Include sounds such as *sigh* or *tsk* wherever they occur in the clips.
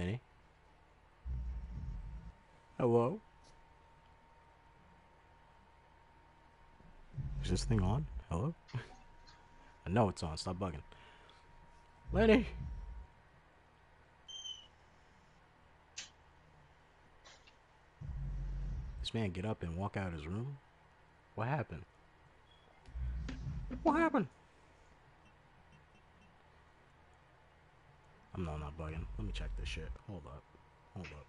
Laney. Hello? Is this thing on? Hello? *laughs* I know it's on. Stop bugging. Lenny! This man get up and walk out of his room? What happened? What happened? I'm not, not bugging. Let me check this shit. Hold up. Hold up.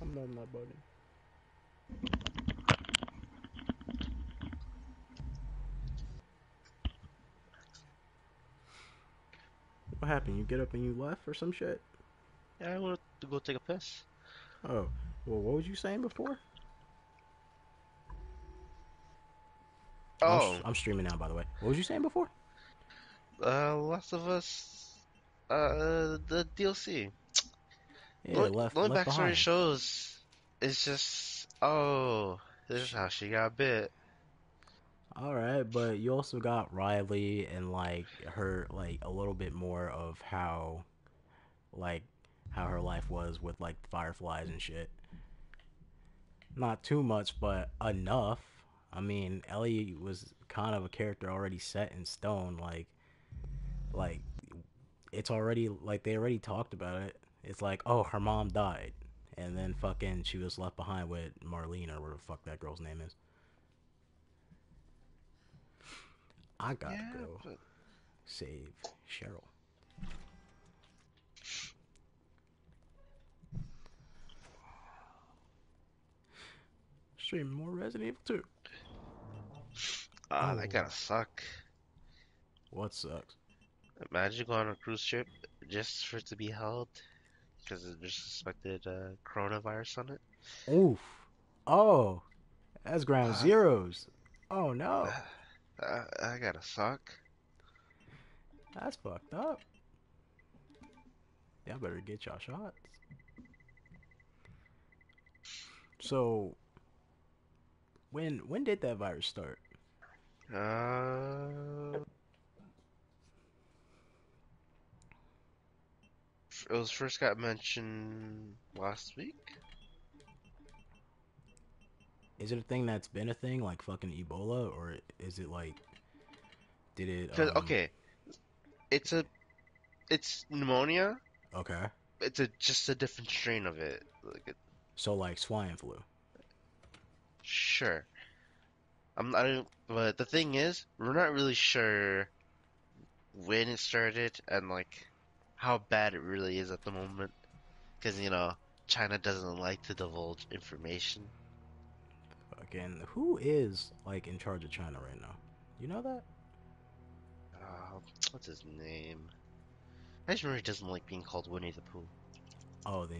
I'm not, I'm not bugging. What happened? You get up and you left or some shit? Yeah, I wanted to go take a piss. Oh, well, what was you saying before? Oh, s- I'm streaming now, by the way. What was you saying before? uh, Last of Us, uh, the DLC. Yeah, Going left, left backstory behind. shows, it's just, oh, this is how she got bit. All right, but you also got Riley and like her like a little bit more of how like how her life was with like fireflies and shit. Not too much, but enough. I mean, Ellie was kind of a character already set in stone like like it's already like they already talked about it. It's like, "Oh, her mom died." And then fucking she was left behind with Marlene or whatever the fuck that girl's name is. I gotta Yeah, go but save Cheryl. Streaming more Resident Evil 2. Ah, Oh. that gotta suck. What sucks? Imagine going on a cruise ship just for it to be held because there's suspected uh, coronavirus on it. Oof. Oh, that's ground Ah. zeros. Oh no, Uh, that gotta suck. that's fucked up. Y'all better get y'all shots. So, when when did that virus start? Uh, it was first got mentioned last week. Is it a thing that's been a thing, like fucking Ebola, or is it like, did it? um, okay, it's a, it's pneumonia. Okay. It's a just a different strain of it. Like, it, So like swine flu. sure. I'm not, but the thing is, we're not really sure when it started and like how bad it really is at the moment. Because you know, China doesn't like to divulge information. Again, who is like in charge of China right now? You know that? Uh, what's his name? I just remember he doesn't like being called Winnie the Pooh. Oh, the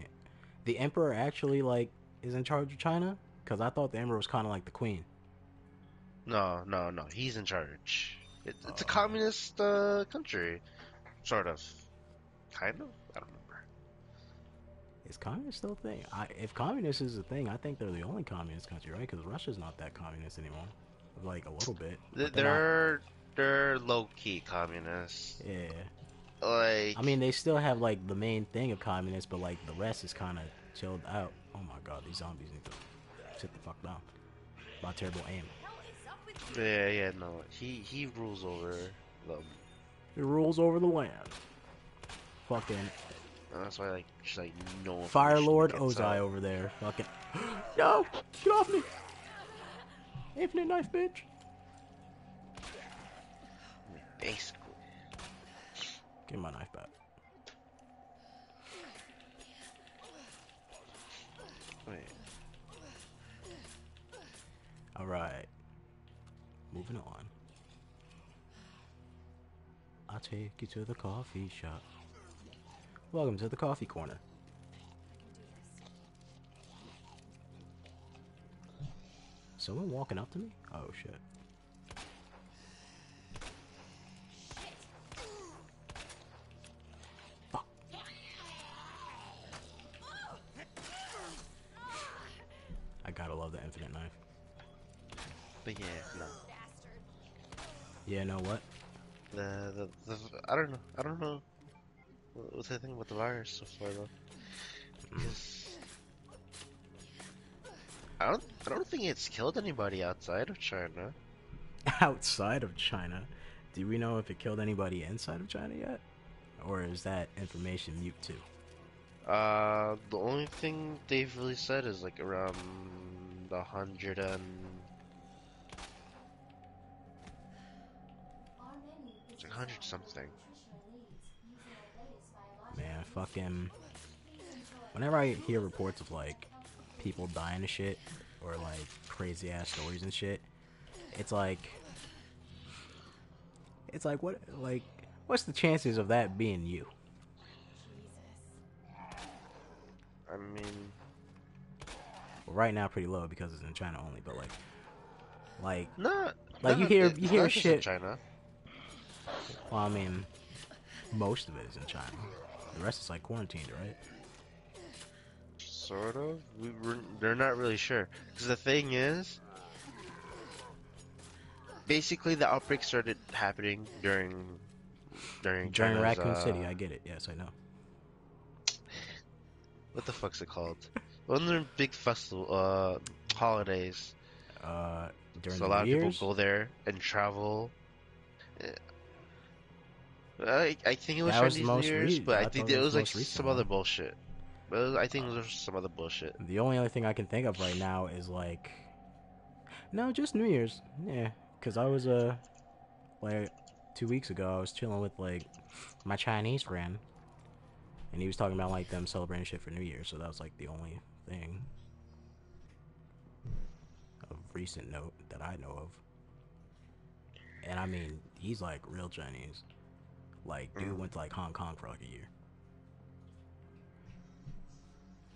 the emperor actually like is in charge of China? Cause I thought the emperor was kind of like the queen. No, no, no. He's in charge. It, it's a Oh. communist uh, country, sort of, kind of. I don't remember. Is communist still a thing? I, if communist is a thing, I think they're the only communist country, right? Because Russia's not that communist anymore. Like a little bit. They're not- They're they're low key communists. yeah. Like I mean, they still have like the main thing of communists, but like the rest is kind of chilled out. Oh my god, these zombies need to sit the fuck down. My terrible aim. Yeah, yeah, no. He he rules over them. He rules over the land. Fucking that's why like she's like no. Fire Lord Ozai out. over there. Fucking no, get off me! Infinite knife, bitch. Basically. Give me my knife back. Wait. All right. Moving on. I'll take you to the coffee shop. Welcome to the coffee corner. Someone walking up to me? Oh shit. Yeah, know what? The, the the I don't know. I don't know. what- What's the thing about the virus so far though? Because I don't I don't think it's killed anybody outside of China. *laughs* Outside of China, do we know if it killed anybody inside of China yet? Or is that information mute too? Uh, the only thing they've really said is like around a hundred and hundred something. Man, fucking. Whenever I hear reports of like people dying and shit, or like crazy ass stories and shit, it's like. It's like, what, like, what's the chances of that being you? I mean, Well, right now, pretty low because it's in China only, but like, like, not Like, you hear- you hear not shit- China. Well, I mean, most of it is in China. The rest is like quarantined, right? Sort of. We were, they're not really sure. Because the thing is, basically the outbreak started happening during during During China's, Raccoon uh, City, I get it. Yes, I know. What the fuck's it called? One of their big festival uh holidays. Uh, during so a the lot of Year's, people go there and travel. I, I think it was That was Chinese the New Year's, but I I think it was was like some one. other bullshit. But I think it was some other bullshit. the only other thing I can think of right now is like, no, just New Year's. Yeah, because I was uh, like two weeks ago, I was chilling with like my Chinese friend, and he was talking about like them celebrating shit for New Year. So that was like the only thing of recent note that I know of. And I mean, he's like real Chinese. Like, dude Mm. went to like Hong Kong for like a year.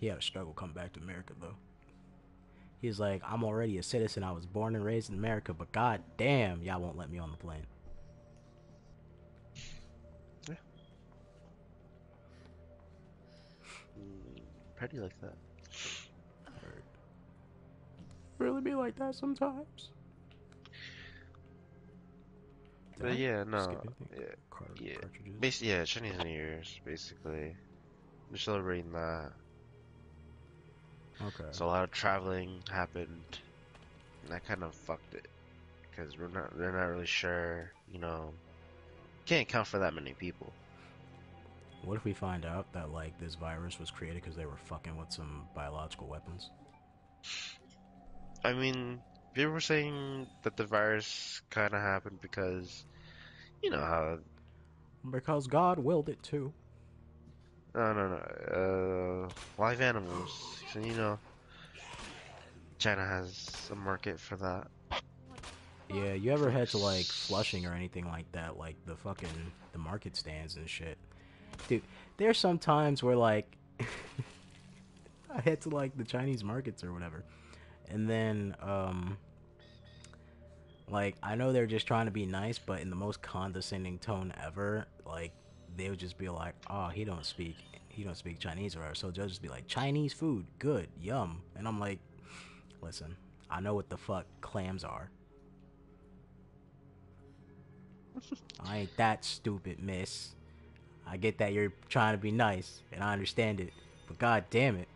He had a struggle coming back to America though. He's like, I'm already a citizen. I was born and raised in America, but god damn, y'all won't let me on the plane. Mm, Pretty like that. Really be like that sometimes. Did But yeah, no. Yeah. Car- yeah. cartridges? Basically, yeah, Chinese New Year's, basically. They're celebrating that. Okay. So a lot of traveling happened, and that kind of fucked it. Because we're not, they're not really sure, you know. Can't account for that many people. What if we find out that like this virus was created because they were fucking with some biological weapons? I mean, they were saying that the virus kind of happened because, you know how. Because God willed it to. No, no, no. Uh, live animals. So, you know, China has a market for that. Yeah, you ever head to like Flushing or anything like that, like the fucking the market stands and shit. Dude, there's some times where like *laughs* I head to like the Chinese markets or whatever. And then um like I know they're just trying to be nice, but in the most condescending tone ever, like they would just be like, "Oh, he don't speak he don't speak Chinese or whatever." So they'll just be like, "Chinese food, good, yum." And I'm like, "Listen, I know what the fuck clams are." I ain't that stupid, miss. I get that you're trying to be nice, and I understand it, but god damn it.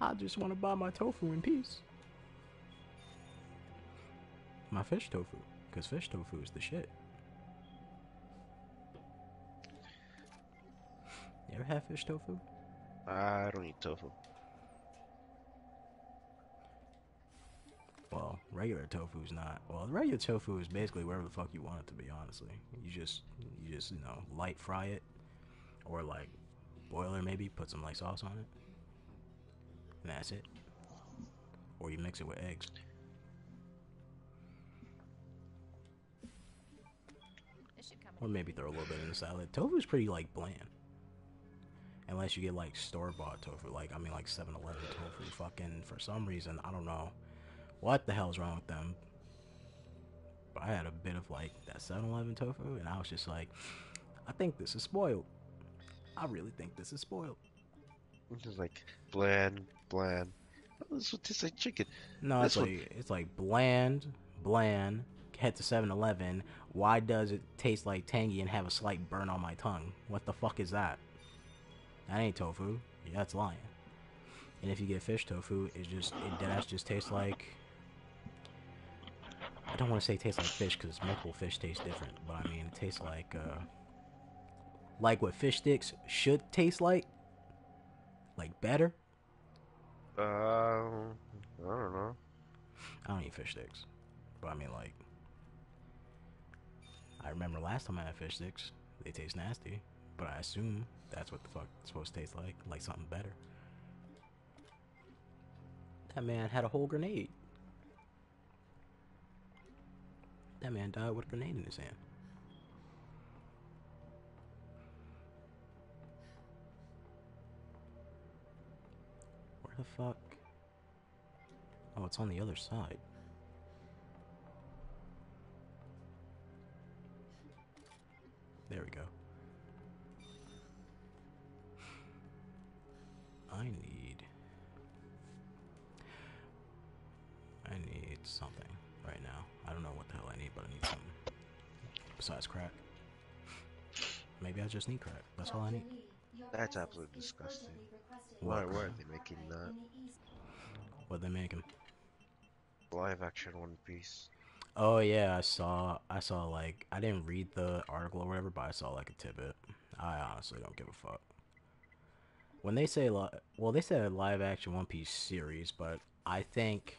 I just want to buy my tofu in peace. My fish tofu, because fish tofu is the shit. You ever had fish tofu? I don't eat tofu. Well, regular tofu's not. Well, regular tofu is basically wherever the fuck you want it to be. Honestly, you just you just you know light fry it, or like boil it maybe, put some like sauce on it, and that's it. Or you mix it with eggs. Or maybe throw a little bit in the salad. Tofu's pretty like bland. Unless you get like store bought tofu, like I mean like 7-Eleven tofu. Fucking for some reason, I don't know what the hell's wrong with them. But I had a bit of like that 7-Eleven tofu, and I was just like, I think this is spoiled. I really think this is spoiled. It's just like bland, bland. This one tastes like chicken. No, This it's one- like it's like bland, bland. Head to 7-Eleven. Why does it taste like tangy and have a slight burn on my tongue? What the fuck is that? That ain't tofu. Yeah, that's lying. And if you get fish tofu, it just it deadass just tastes like. I don't want to say it tastes like fish because multiple fish taste different, but I mean it tastes like uh, like what fish sticks should taste like, like better. Um, I don't know. I don't eat fish sticks, but I mean like. I remember last time I had fish sticks, they taste nasty, but I assume that's what the fuck it's supposed to taste like, like something better. That man had a whole grenade. That man died with a grenade in his hand. The fuck? Oh, it's on the other side. There we go. I need. I need something right now. I don't know what the hell I need, but I need something. Besides crack. Maybe I just need crack. That's all I need. That's absolutely disgusting. What? Why, why are they making that? What they making? Live action One Piece. Oh yeah, I saw. I saw like I didn't read the article or whatever, but I saw like a tidbit. I honestly don't give a fuck. When they say li- well, they said a live action One Piece series, but I think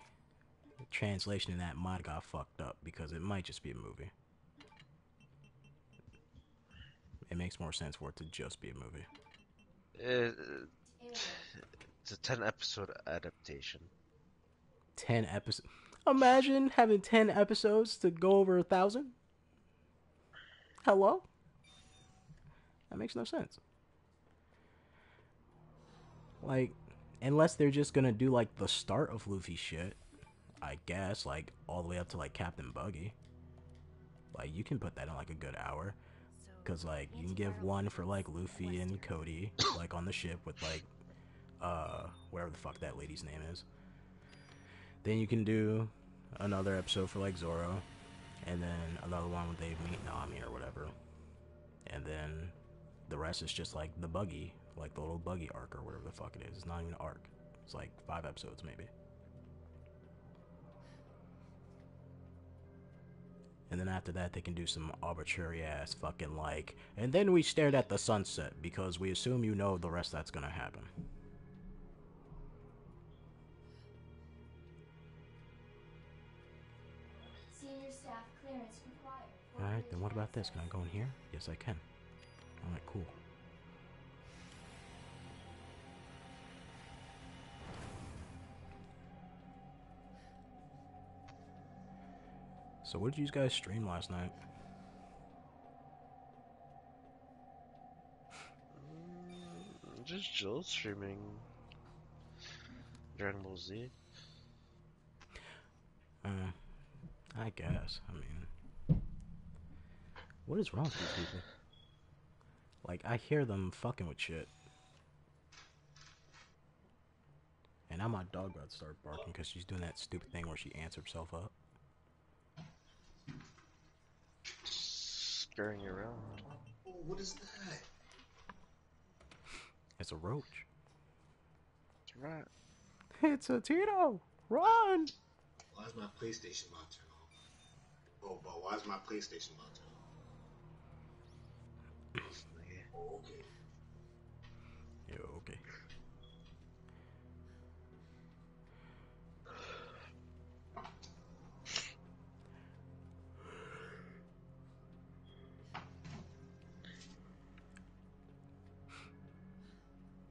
the translation in that might got fucked up because it might just be a movie. It makes more sense for it to just be a movie. It, it's a 10 episode adaptation. Ten episodes. Imagine having ten episodes to go over a thousand. Hello. That makes no sense. Like, unless they're just gonna do like the start of Luffy shit, I guess, like all the way up to like Captain Buggy. Like you can put that in like a good hour, cause like you can give one for like Luffy and Koby, like on the ship with like, uh, whatever the fuck that lady's name is. Then you can do another episode for like Zoro, and then another one with Dave Meet Nami or whatever. And then the rest is just like the buggy, like the little buggy arc or whatever the fuck it is. It's not even an arc. It's like five episodes maybe. And then after that, they can do some arbitrary ass fucking like. And then we stared at the sunset because we assume you know the rest that's gonna happen. Alright, then what about this? Can I go in here? Yes, I can. Alright, cool. So, what did you guys stream last night? Mm, Just Jill streaming Dragon Ball Z. Uh, I guess. I mean, what is wrong with these people? Like, I hear them fucking with shit. And now my dog about to start barking because she's doing that stupid thing where she answers herself up. Scurrying around. Oh, what is that? It's a roach. It's a rat. It's a Tito! Run! Why is my PlayStation about to turn on? Oh, but why is my PlayStation about to Oh, okay.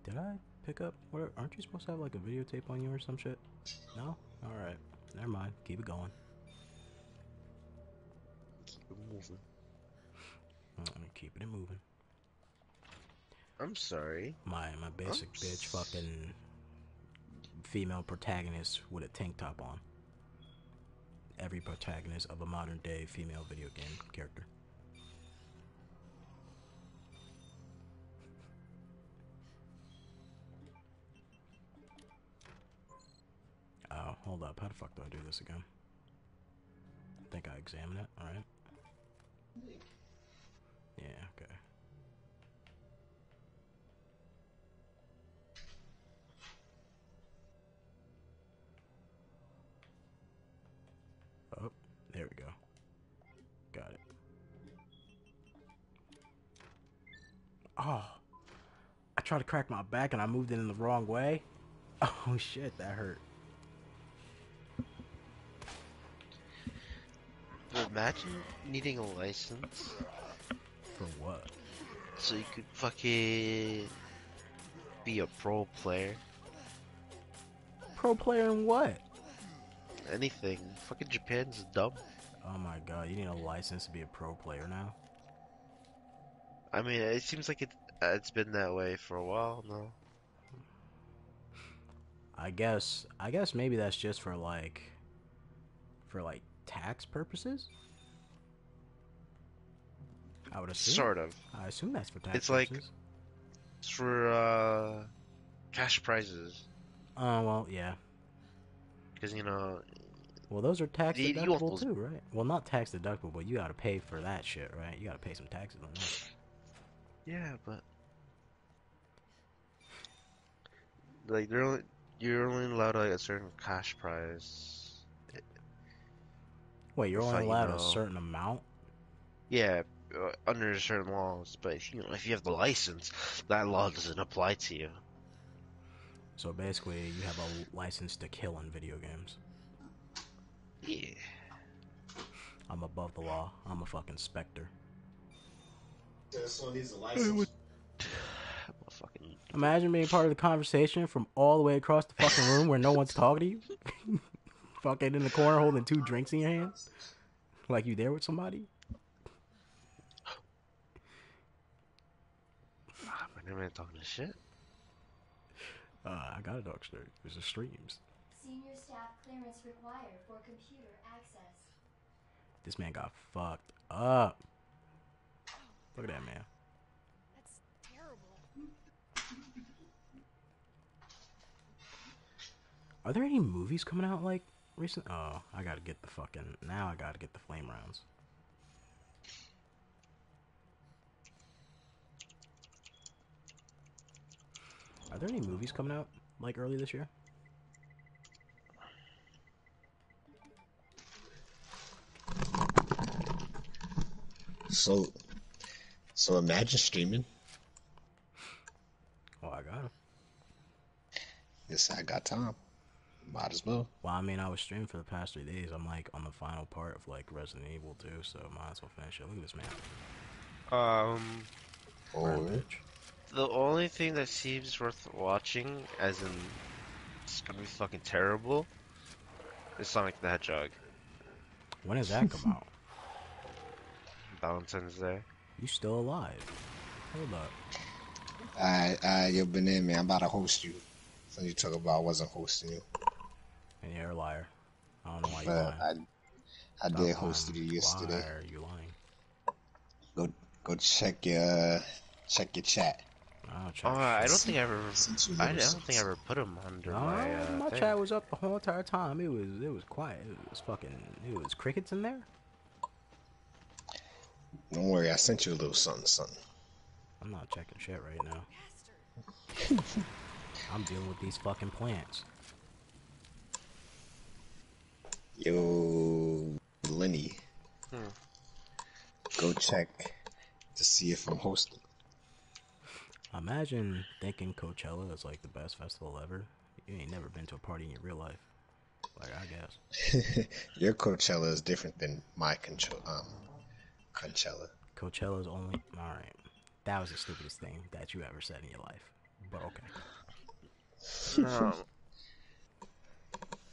Did I pick up? What? Aren't you supposed to have like a videotape on you or some shit? No. All right. Never mind. Keep it going. Keep it moving. Mm, Keeping it moving. I'm sorry. My my basic bitch fucking female protagonist with a tank top on. Every protagonist of a modern day female video game character. Oh, hold up. How the fuck do I do this again? I think I examine it. All right. Yeah. Okay. Oh, there we go. Got it. Oh, I tried to crack my back and I moved it in the wrong way. *laughs* Oh shit, that hurt. Imagine needing a license For what? so you could fucking be a pro player. Pro player in what? Anything. Fucking Japan's dumb. Oh my god, you need a license to be a pro player now? I mean, it seems like it, uh, it's been that way for a while now. I guess I guess maybe that's just for like for like tax purposes. I would assume. Sort of. I assume that's for tax It's like- It's for uh, cash prizes. Oh well, yeah. Because, you know, Well, those are tax deductible too, right? Well, not tax deductible, but you got to pay for that shit, right? You got to pay some taxes on that. yeah, but. Like, they're only, you're only allowed like, a certain cash prize. Wait, you're only I, you allowed a certain amount. Yeah, uh, under certain laws, but if you know, if you have the license, that law doesn't apply to you. So basically, you have a license to kill in video games. Yeah. I'm above the law. I'm a fucking specter. This one needs a license. Well, *sighs* fucking Imagine being part of the conversation from all the way across the fucking room where no one's talking to you. *laughs* fucking in the corner holding two drinks in your hand. Like you there with somebody. My man talking shit. Uh, I got a dog story. There's a streams. Senior staff clearance required for computer access. This man got fucked up. Look at that man. That's terrible. Are there any movies coming out like recent? Oh, I gotta get the fucking. Now I gotta get the flame rounds. Are there any movies coming out like early this year? So, so imagine streaming. Oh, I got 'em. Yes, I got time. Might as well. Well, I mean, I was streaming for the past three days. I'm like on the final part of like Resident Evil 2, so might as well finish it. Look at this man. Um, Oh, Garbage. The only thing that seems worth watching, as in it's gonna be fucking terrible, is Sonic the Hedgehog. When does that come out? *laughs* Valentine's Day. You still alive? Hold up. I Alright, alright, yo, Benin, man, I'm about to host you. So you talk about I wasn't hosting you. And you're a liar. I don't know why you But lying. I, I Stop did host lying. you yesterday. Why are you lying? Go, go check your, check your chat. I'll Oh, check. I don't think I ever. I, I don't think I ever put him under No, my. Uh, my thing. chat was up the whole entire time. It was it was quiet. It was fucking. It was crickets in there. Don't worry, I sent you a little something, something. I'm not checking shit right now. *laughs* I'm dealing with these fucking plants. Yo, Lenny. Hmm. Go check to see if I'm hosting. Imagine thinking Coachella is like the best festival ever. You ain't never been to a party in your real life. Like I guess *laughs* your Coachella is different than my Concho- um, Conchella. Coachella's only. All right, that was the stupidest thing that you ever said in your life. But okay, No,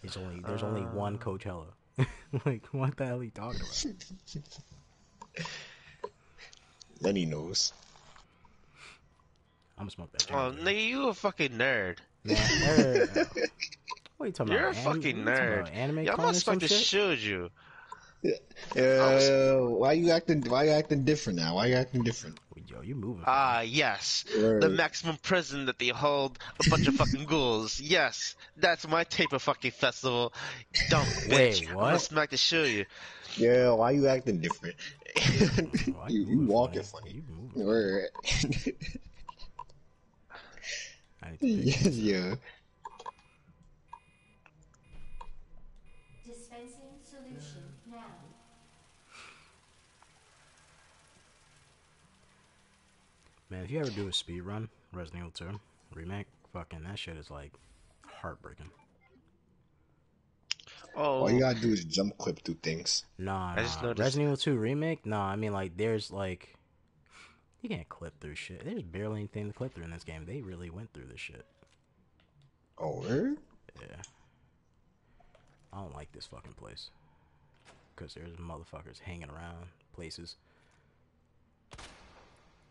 it's only there's only Uh. one Coachella. *laughs* like what the hell are you talking about? Lenny knows. I'm gonna smoke that. oh, joint, dude. nigga, you a fucking nerd. Man, *laughs* er, what are you talking You're a about? Anim- fucking what are you talking nerd. Anime Yeah, I'm clone or not supposed to shit? shield you. Uh, why you acting? Why you acting different now? Why you acting different? Yo, you moving? Ah, yes. Word. The maximum prison that they hold a bunch of *laughs* fucking ghouls. Yes, that's my type of fucking festival. Dumb Wait, bitch. I'm what? gonna smack to show you. Yeah, why you acting different? Why you, *laughs* you moving walking funny. You moving? Word. I need *laughs* yeah. Dispensing solution now. Man, if you ever do a speed run, Resident Evil 2 remake, fucking that shit is like heartbreaking. Oh, All you gotta do is jump clip through things. Nah, I just noticed- Resident Evil 2 remake? Nah, I mean like there's like you can't clip through shit. There's barely anything to clip through in this game. They really went through this shit. Oh, word? Yeah. I don't like this fucking place. Cause there's motherfuckers hanging around places.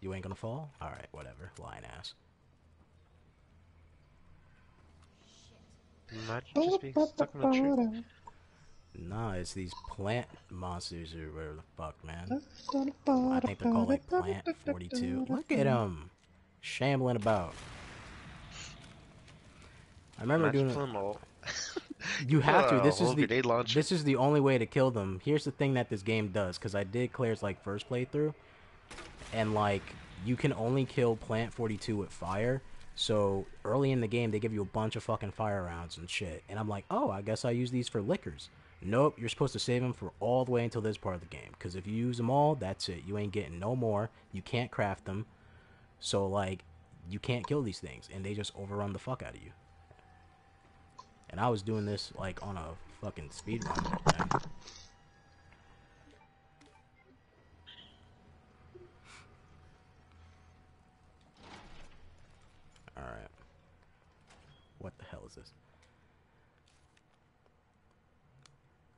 You ain't gonna fall? Alright, whatever. Lying ass. imagine just being stuck in a tree. Nah, it's these plant monsters or whatever the fuck, man. I think they're called like Plant 42. Look at them shambling about. I remember Imagine doing all- *laughs* You have to. *laughs* This is the this is the only way to kill them. Here's the thing that this game does, because I did Claire's like first playthrough, and like you can only kill Plant 42 with fire. So early in the game, they give you a bunch of fucking fire rounds and shit, and I'm like, oh, I guess I use these for lickers. Nope, you're supposed to save them for all the way until this part of the game, because if you use them all, that's it. You ain't getting no more. You can't craft them, so like you can't kill these things, and they just overrun the fuck out of you. And I was doing this like on a fucking speed run. Alright. What the hell is this?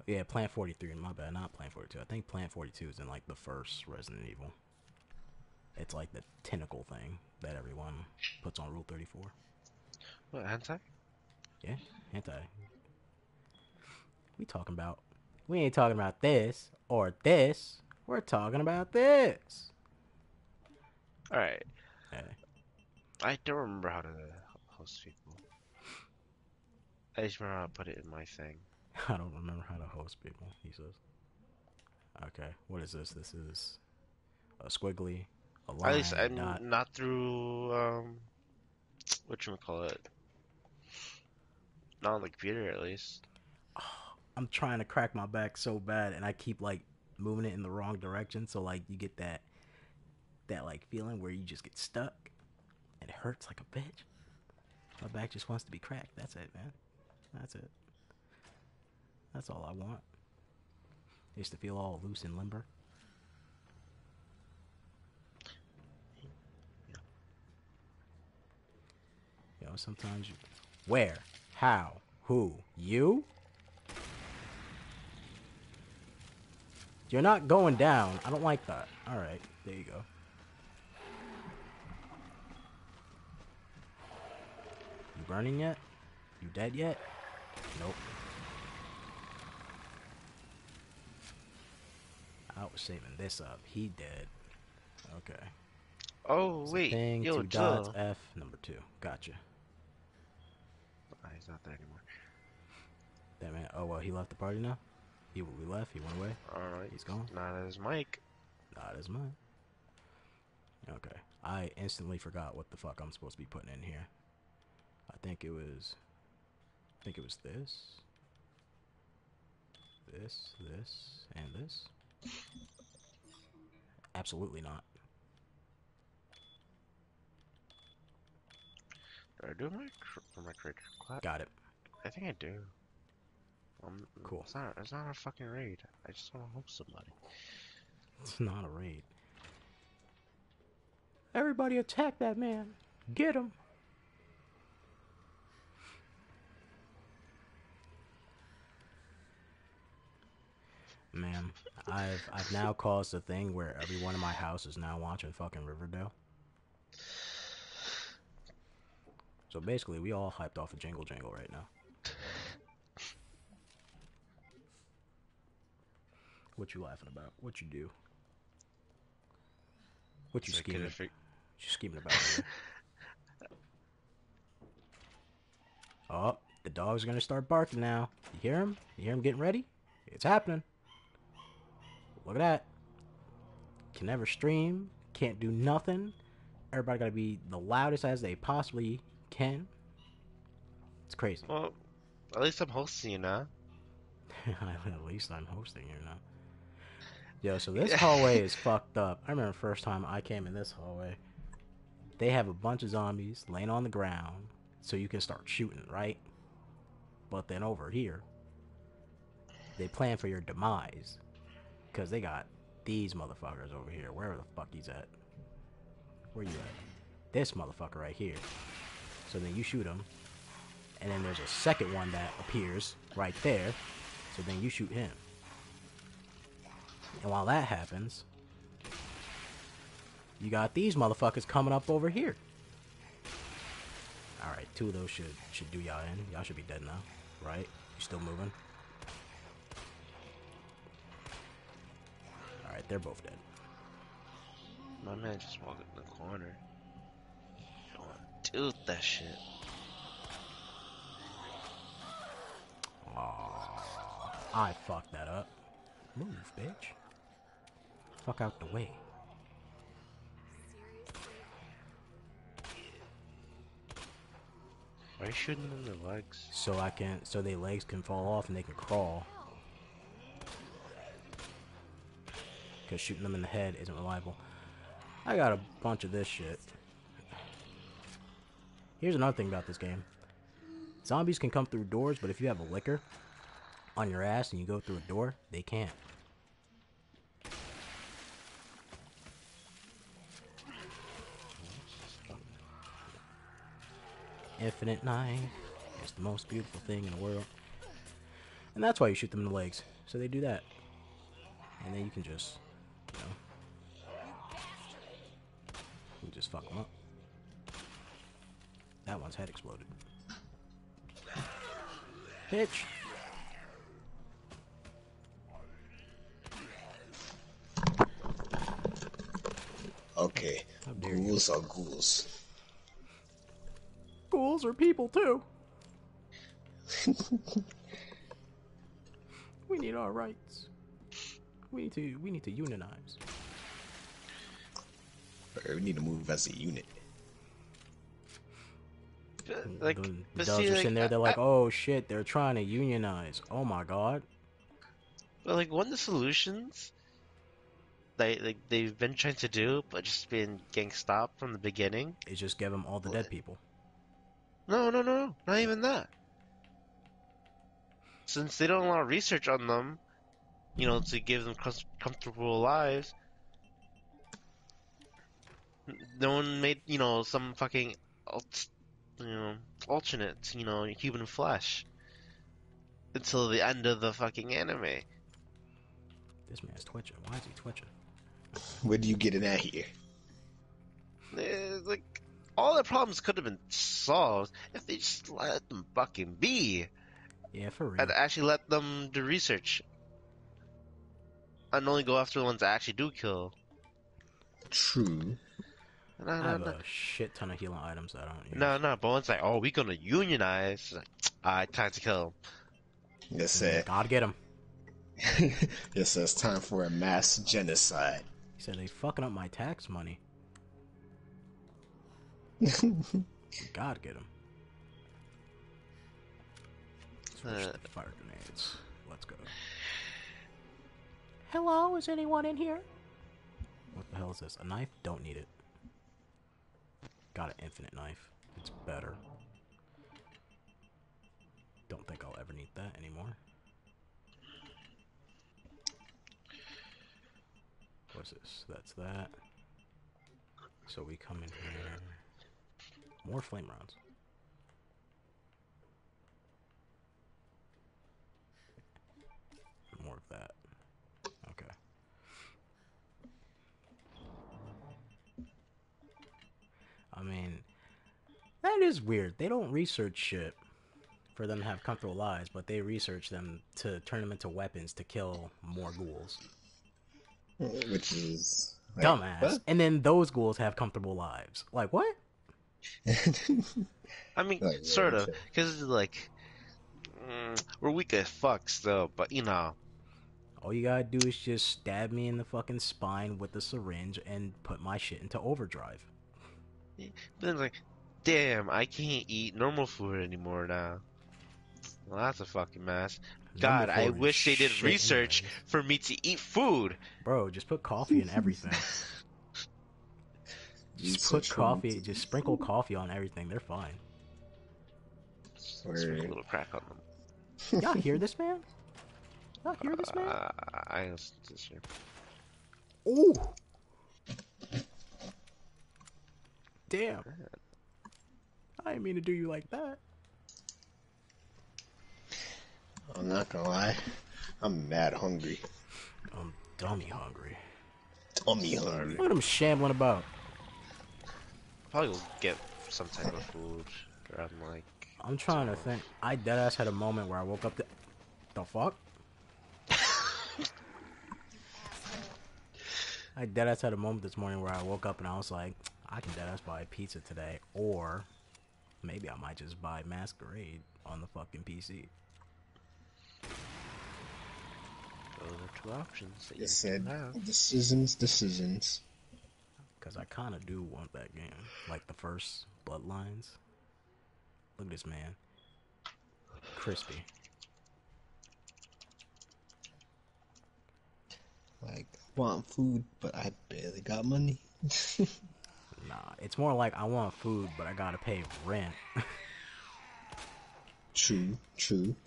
Yeah, Plant 43, my bad, not Plant 42. I think Plant 42 is in like the first Resident Evil. It's like the tentacle thing that everyone puts on Rule 34. What, hentai? Yeah, anti. We talking about. We ain't talking about this or this. We're talking about this. Alright. Hey, I don't remember how to host people. I just remember how to put it in my thing. *laughs* I don't remember how to host people. He says. Okay, what is this? This is a squiggly, a line, At least I'm dot. not through um what you call it. Not on the computer at least. *sighs* I'm trying to crack my back so bad, and I keep like moving it in the wrong direction. So like you get that, that like feeling where you just get stuck, and it hurts like a bitch. My back just wants to be cracked. That's it, man. That's it. That's all I want. Is to feel all loose and limber. You know, sometimes you. Where? How? Who? You? You're not going down. I don't like that. Alright, there you go. You burning yet? You dead yet? Nope. I was saving this up. He dead. Okay. Oh So wait, thing, yo, two dots. F, number two. Gotcha. He's not there anymore. That man. Oh well, he left the party now. He we left. He went away. Alright. He's gone. Not as Mike. Not as Mike. Okay. I instantly forgot what the fuck I'm supposed to be putting in here. I think it was. I think it was this. This, this, and this. Absolutely not. Did I do my for my clap? Got it. I think I do. Um, Cool. It's not. It's not a fucking raid. I just want to help somebody. It's not a raid. Everybody attack that man. Get him. Man, I've I've now caused a thing where everyone in my house is now watching fucking Riverdale. So basically, we all hyped off a jingle jangle right now. What you laughing about? What you do? What you So scheming? What you scheming about? *laughs* oh, the dog's gonna start barking now. You hear him? You hear him getting ready? It's happening. Look at that. Can never stream. Can't do nothing. Everybody gotta be the loudest as they possibly can. It's crazy. Well, at least I'm hosting you now. *laughs* At least I'm hosting here now. Yo, so this hallway is *laughs* fucked up. I remember the first time I came in this hallway. They have a bunch of zombies laying on the ground so you can start shooting, right? But then over here, they plan for your demise. Because they got these motherfuckers over here, wherever the fuck he's at. Where you at? This motherfucker right here. So then you shoot him, and then there's a second one that appears right there. So then you shoot him. And while that happens, you got these motherfuckers coming up over here. Alright, two of those should should do y'all in. Y'all should be dead now, right? You still moving? Alright, they're both dead. My man just walked in the corner. I want to do that shit. Aw, I fucked that up. Move, bitch. Fuck out the way. Why are you shooting them in the legs? So I can so their legs can fall off and they can crawl. Cause shooting them in the head isn't reliable. I got a bunch of this shit. Here's another thing about this game. Zombies can come through doors, but if you have a licker on your ass and you go through a door, they can't. Infinite Knife is the most beautiful thing in the world. And that's why you shoot them in the legs. So they do that. And then you can just, you just fuck them up. That one's head exploded. Bitch. Okay. How dare you. Ghouls are ghouls. Ghouls are people too. *laughs* we need our rights. We need to we need to unionize. We need to move as a unit. Like, the, the but see, are like, there, they're I- like, oh shit, they're trying to unionize. Oh my god. But like one of the solutions they like they've been trying to do, but just been getting stopped from the beginning. Is just give them all the dead people. No, no, no, no, not even that. Since they don't allow research on them, you know, to give them com- comfortable lives, n- no one made you know some fucking alt- you know alternate you know human flesh until the end of the fucking anime. This man's twitching. Why is he twitching? Where do you get it at here? Eh, like all their problems could have been solved if they just let them fucking be Yeah, for real. and actually let them do research and only go after the ones that actually do kill. True. No, I no, have no, a shit ton of healing items that I don't use. no, no. But one's like, oh, we gonna unionize. It's Like, *tsk* Alright, time to kill. Yes, sir. Gotta get him. *laughs* yes, sir. It's time for a mass genocide. He said they fucking up my tax money. *laughs* God get him. Switch Uh, to fire grenades. Let's go. Hello, is anyone in here? What the hell is this? A knife? Don't need it. Got an infinite knife. It's better. Don't think I'll ever need that anymore. What's this? That's that. So we come in here. More flame rounds. More of that. I mean, that is weird. They don't research shit for them to have comfortable lives, but they research them to turn them into weapons to kill more ghouls. Which is Like, dumbass. what? And then those ghouls have comfortable lives. Like what? *laughs* I mean, Like, yeah, sort of, sure. because like mm, we're weak as fuck still, but you know, All you gotta do is just stab me in the fucking spine with the syringe and put my shit into overdrive. But then like, damn, I can't eat normal food anymore now. Well, that's a fucking mess. God, I Number four is wish they did research anyways. for me to eat food. Bro, just put coffee in everything. *laughs* just put coffee, me. just sprinkle coffee on everything. They're fine. Sprinkle a little crack on them. Y'all *laughs* hear this man? Y'all hear this man? Uh, I listened to this year. Ooh. Damn. I didn't mean to do you like that. I'm not gonna lie. I'm mad hungry. I'm dummy hungry. Tummy hungry. Look at him shambling about. Probably will get some type of food around like. I'm trying to think. I deadass had a moment where I woke up. The, the fuck? *laughs* I deadass had a moment this morning where I woke up and I was like, I can deadass buy pizza today, or maybe I might just buy Masquerade on the fucking PC. Those are two options that you It said have. decisions, decisions. Cause I kind of do want that game, like the first Bloodlines. Look at this man, crispy. Like, I want food, but I barely got money. *laughs* Nah, it's more like I want food, but I gotta pay rent. True, true. *laughs*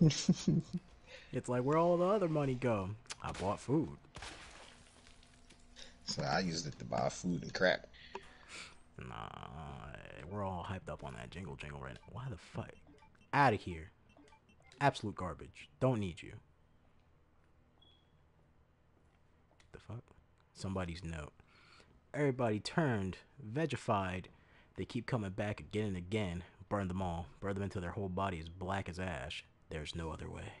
It's like where all the other money go? I bought food. so I used it to buy food and crap. Nah, eh, we're all hyped up on that jingle jingle right now. Why the fuck? Out of here. Absolute garbage. Don't need you. The fuck? Somebody's note. Everybody turned, vegified. They keep coming back again and again. Burn them all. Burn them until their whole body is black as ash. There's no other way.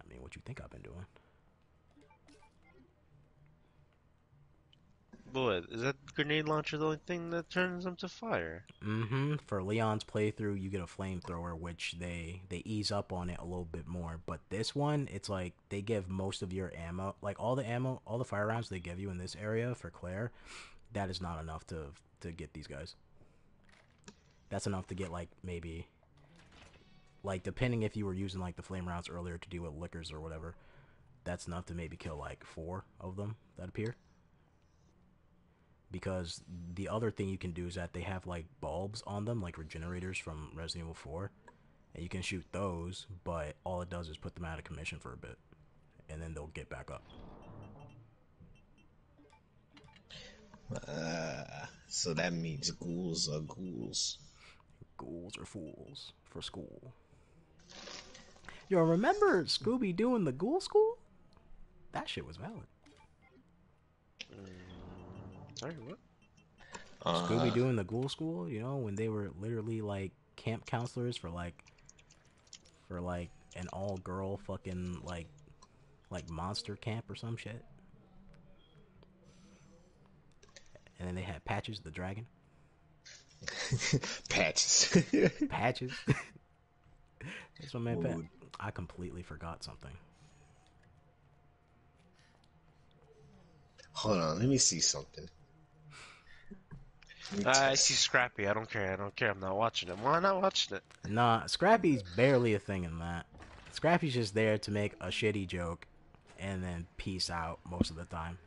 I mean, what you think I've been doing? Boy, is that grenade launcher the only thing that turns them to fire? Mm-hmm. For Leon's playthrough, you get a flamethrower, which they they ease up on it a little bit more. But this one, it's like they give most of your ammo, like all the ammo, all the fire rounds they give you in this area for Claire. That is not enough to to get these guys. That's enough to get like maybe, like depending if you were using like the flame rounds earlier to deal with lickers or whatever. That's enough to maybe kill like four of them that appear because the other thing you can do is that they have like bulbs on them, like regenerators from Resident Evil 4, and you can shoot those, but all it does is put them out of commission for a bit, and then they'll get back up. Uh, so that means ghouls are ghouls. Ghouls are fools for school. Yo, remember Scooby doing the ghoul school? That shit was valid. Sorry, what? Uh, Scooby doing the ghoul school, you know, when they were literally like camp counselors for like for like an all girl fucking like like monster camp or some shit. And then they had Patches the dragon. *laughs* patches. *laughs* Patches. *laughs* That's my man Pat. I completely forgot something. Hold on, let me see something. Let I see Scrappy. I don't care. I don't care. I'm not watching it. Why not watching it? Nah, Scrappy's barely a thing in that. Scrappy's just there to make a shitty joke and then peace out most of the time.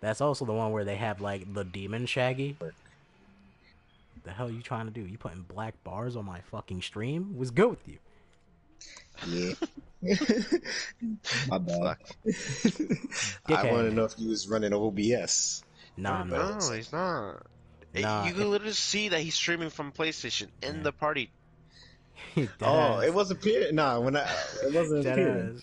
That's also the one where they have like the demon Shaggy. The hell are you trying to do? You putting black bars on my fucking stream? What's good with you? Yeah. *laughs* My bad. I want to know if you was running OBS. Nah, I'm no, he's not. It- Nah, you can it- literally see that he's streaming from PlayStation in the party. *laughs* Oh, it was appearing. Nah, when I it wasn't Dead appearing.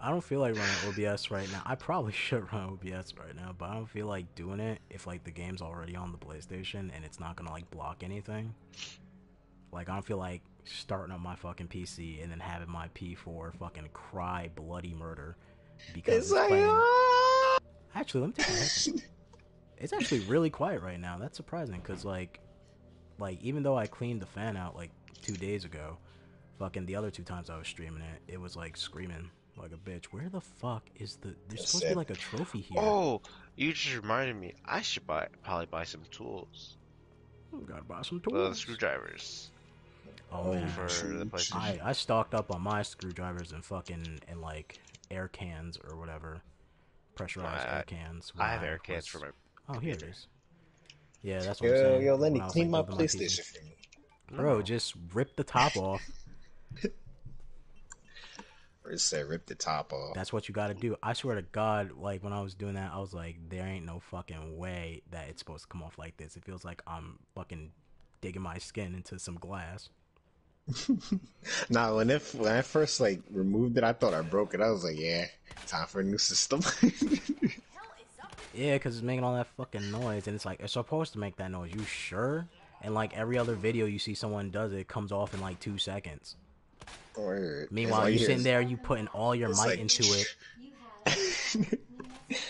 I don't feel like running OBS right now. I probably *laughs* should run OBS right now, but I don't feel like doing it if like the game's already on the PlayStation and it's not gonna like block anything. Like I don't feel like starting up my fucking PC and then having my P4 fucking cry bloody murder because It's it's, like, playing, ah! Actually, let me take a look. *laughs* It's actually really quiet right now. That's surprising because like, like even though I cleaned the fan out like two days ago, fucking the other two times I was streaming it, it was like screaming like a bitch. Where the fuck is the? There's That's supposed to be like a trophy here. Oh, you just reminded me. I should buy probably buy some tools. gotta buy some Uh, tools. screwdrivers. oh man, for the I I stocked up on my screwdrivers and fucking and like air cans or whatever, pressurized I- air cans. I have air cans for my. Oh, here it is. Yeah, that's what I'm saying. yo, Lenny, when clean my like, building PC. PlayStation for me. Bro, just rip the top off. *laughs* Or it said rip the top off. That's what you got to do. I swear to God, like when I was doing that, I was like, there ain't no fucking way that it's supposed to come off like this. It feels like I'm fucking digging my skin into some glass. *laughs* Nah, when it when I first like removed it, I thought I broke it. I was like, yeah, time for a new system. *laughs* Yeah, because it's making all that fucking noise, and it's like it's supposed to make that noise. You sure? And like every other video you see someone does it, it comes off in like two seconds. Word. Meanwhile, All you hear sitting is- there, you putting all your it's might like, into it. *laughs* You have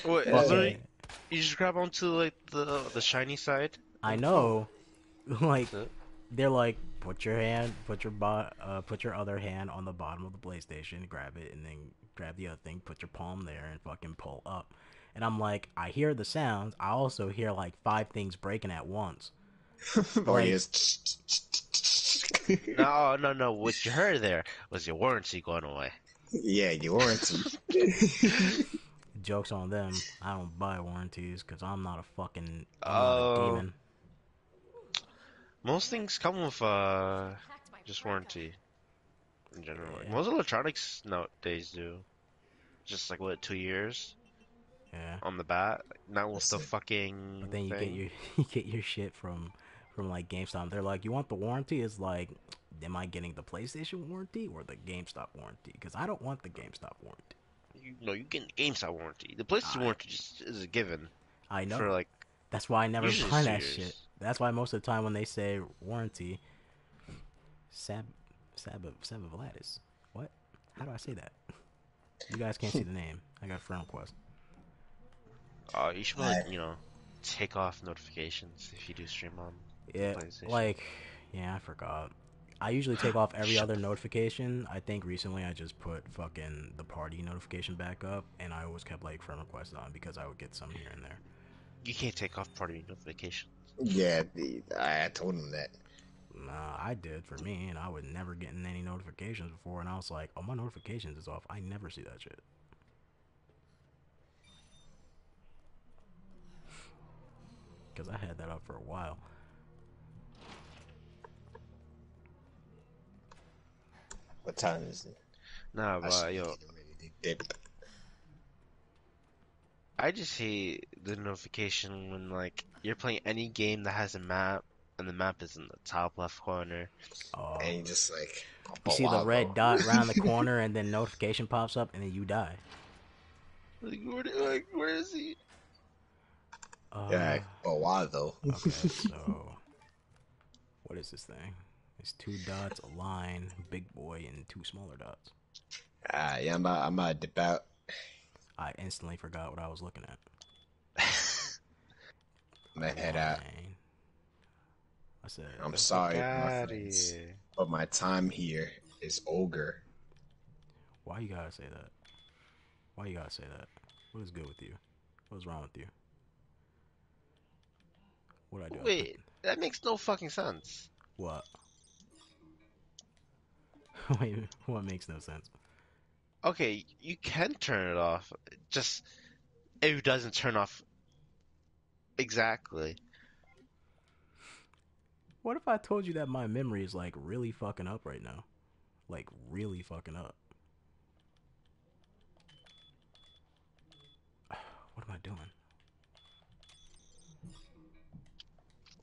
Wait, Fuck you just grab onto like the the shiny side. I know, *laughs* like they're like, put your hand, put your bo- uh, put your other hand on the bottom of the PlayStation, grab it, and then grab the other thing, put your palm there, and fucking pull up. And I'm like, I hear the sounds. I also hear like five things breaking at once. *laughs* Oh, like- yes. No, no, no. What you heard there was your warranty going away. yeah, your warranty. *laughs* Jokes on them. I don't buy warranties because I'm not a fucking I'm not a Oh. demon. Most things come with uh just warranty in general. Yeah. most electronics nowadays do. Just like what two years Yeah. on the bat, not with the fucking. But then you get your *laughs* you get your shit from from like GameStop. They're like, you want the warranty? It's like, am I getting the PlayStation warranty or the GameStop warranty? Because I don't want the GameStop warranty. You, no, you get GameStop warranty. The PlayStation I- warranty just is a given I know. for like That's why I never buy that shit. That's why most of the time when they say warranty, Sab Sab Sabavladis. What? How do I say that? You guys can't see the name. I got friend request. Uh, you should probably I- you know take off notifications if you do stream on. Yeah, PlayStation. like, yeah, I forgot. I usually take off every other notification. I think recently I just put fucking the party notification back up, and I always kept like friend requests on because I would get some here and there. You can't take off party notifications. yeah, I told him that. Nah, I did for me, and I was never getting any notifications before, and I was like, oh, my notifications is off. I never see that shit. Because I had that up for a while. What time is it? Nah, I but yo, be getting ready to dip. I just hate the notification when like you're playing any game that has a map and the map is in the top left corner. Oh, And you just like. you see the red dot *laughs* around the corner, and then notification pops up, and then you die. Like, where, like, where is he? Uh, Yeah, but why though? Okay, *laughs* so *laughs* what is this thing? It's two dots, a line, big boy, and two smaller dots. Ah, yeah, I'm about, I'm about to dip out. I instantly forgot what I was looking at. *laughs* I'm gonna head out. I said, I'm sorry, my friends, but my time here is ogre. why you gotta say that? Why you gotta say that? What is good with you? What's wrong with you? What I do? Wait, that makes no fucking sense. What? *laughs* Wait, what makes no sense? Okay, you can turn it off. Just it doesn't turn off exactly. What if I told you that my memory is like really fucking up right now? Like really fucking up. *sighs* What am I doing?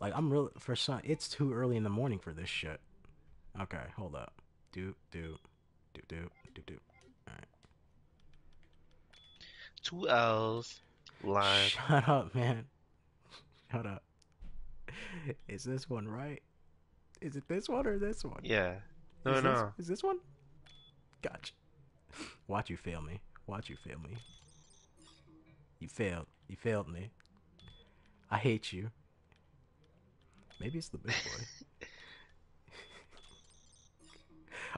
Like I'm real for some it's too early in the morning for this shit. Okay, hold up. Do do do do do do. Alright. Two L's, line. *laughs* Shut up, man. Shut up. Is this one right? Is it this one or this one? Yeah. No, is no. This, is this one? Gotcha. Watch you fail me. Watch you fail me. You failed. You failed me. I hate you. Maybe it's the big boy. *laughs*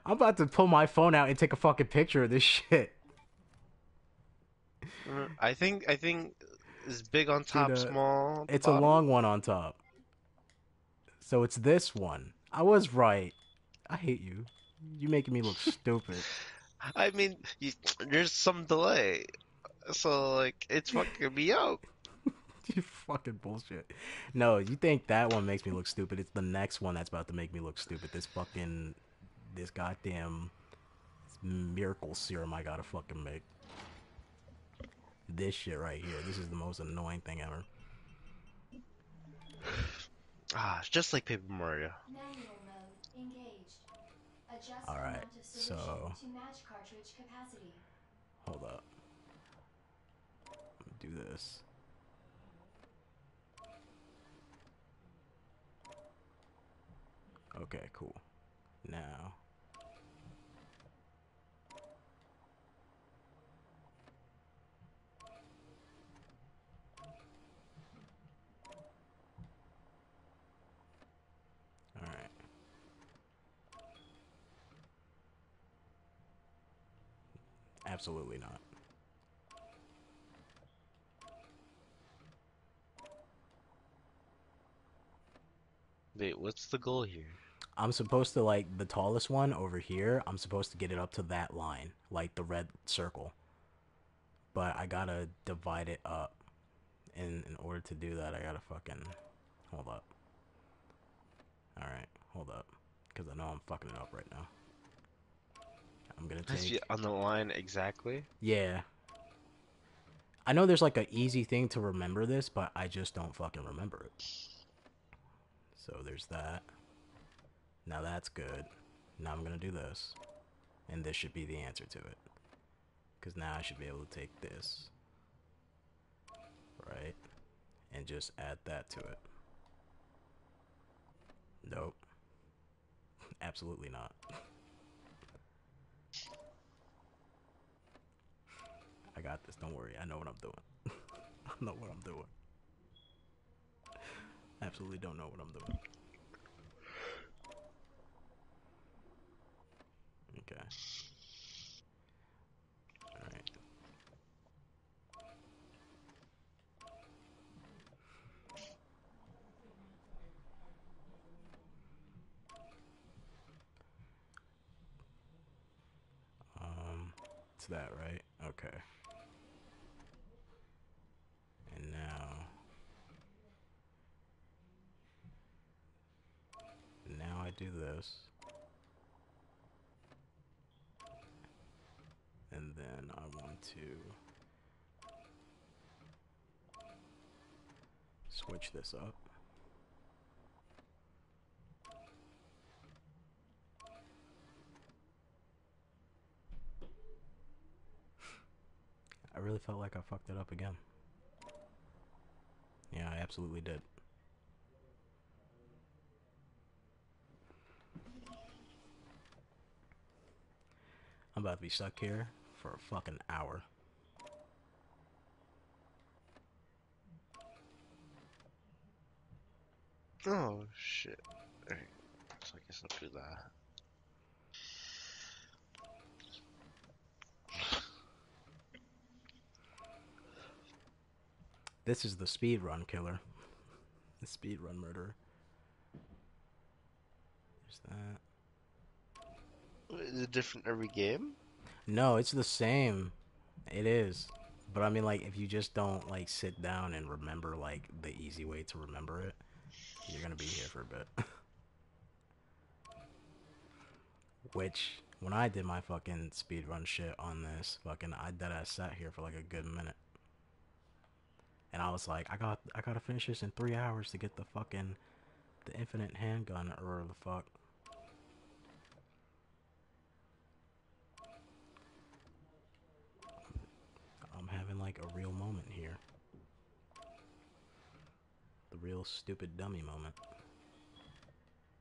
I'm about to pull my phone out and take a fucking picture of this shit. I think I think is big on top, uh, small. It's bottom. a long one on top. So it's this one. I was right. I hate you. You making me look *laughs* stupid. I mean, you, there's some delay, so like it's fucking me up. *laughs* you fucking bullshit. No, you think that one makes me look stupid. It's the next one that's about to make me look stupid. This fucking this goddamn miracle serum I gotta fucking make. This shit right here. This is the most annoying thing ever. *sighs* Ah, it's just like Paper Mario. Engaged. Adjust All right, amount of solution so- to match cartridge capacity. Hold up. Do this. Okay, cool. Now. Alright. Absolutely not. Wait, what's the goal here? I'm supposed to like the tallest one over here. I'm supposed to get it up to that line, like the red circle. But I gotta divide it up. And in order to do that, I gotta fucking hold up. All right, hold up, because I know I'm fucking it up right now. I'm gonna take. on the line exactly. Yeah. I know there's like an easy thing to remember this, but I just don't fucking remember it. So there's that. Now that's good. Now I'm gonna do this. And this should be the answer to it. Because now I should be able to take this. Right? And just add that to it. Nope. *laughs* Absolutely not. I got this. Don't worry. I know what I'm doing. *laughs* I know what I'm doing. *laughs* Absolutely don't know what I'm doing. Okay. Alright. Um, it's that, right? Okay. And now, now I do this. And then I want to switch this up. *laughs* I really felt like I fucked it up again. Yeah, I absolutely did. I'm about to be stuck here for a fucking hour. Oh shit. Alright, so I guess I'll do that. This is the speed run killer. The speed run murderer. There's that. Is it different every game? No, it's the same. It is. But I mean like if you just don't like sit down and remember like the easy way to remember it, you're gonna be here for a bit. *laughs* Which when I did my fucking speedrun shit on this, fucking I dead I sat here for like a good minute. And I was like, I got I gotta finish this in three hours to get the fucking the infinite handgun or the fuck. I'm having like a real moment here. The real stupid dummy moment.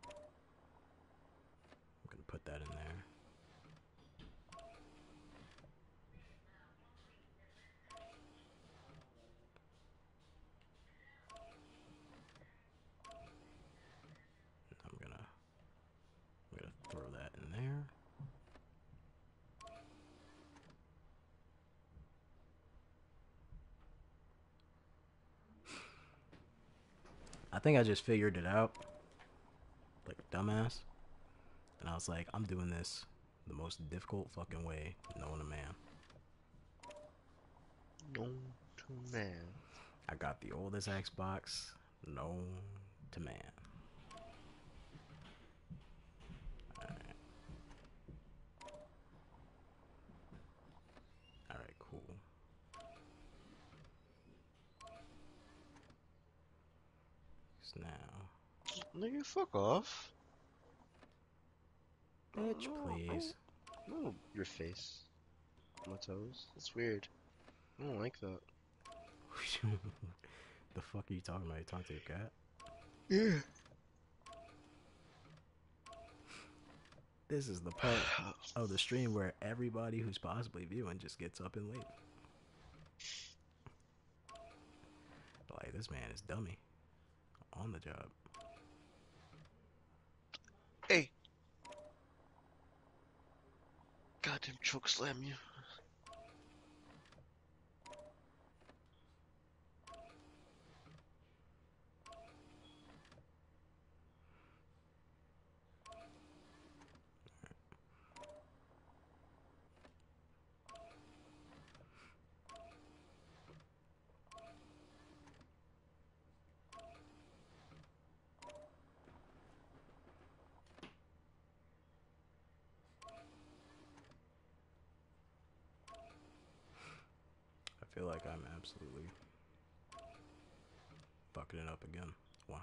I'm gonna put that in there. Think I just figured it out, like a dumbass, and I was like, I'm doing this the most difficult fucking way known to man. No to man. I got the oldest Xbox known to man. Alright. Alright, cool. So now, Nigga, fuck off. bitch, No, please. No, your face. My toes. That's weird. I don't like that. *laughs* the fuck are you talking about? You talking to your cat? Yeah. This is the part *sighs* of the stream where everybody who's possibly viewing just gets up and leaves. Like this man is dummy on the job. Hey. Goddamn choke slam you. I feel like I'm absolutely fucking it up again, 100%.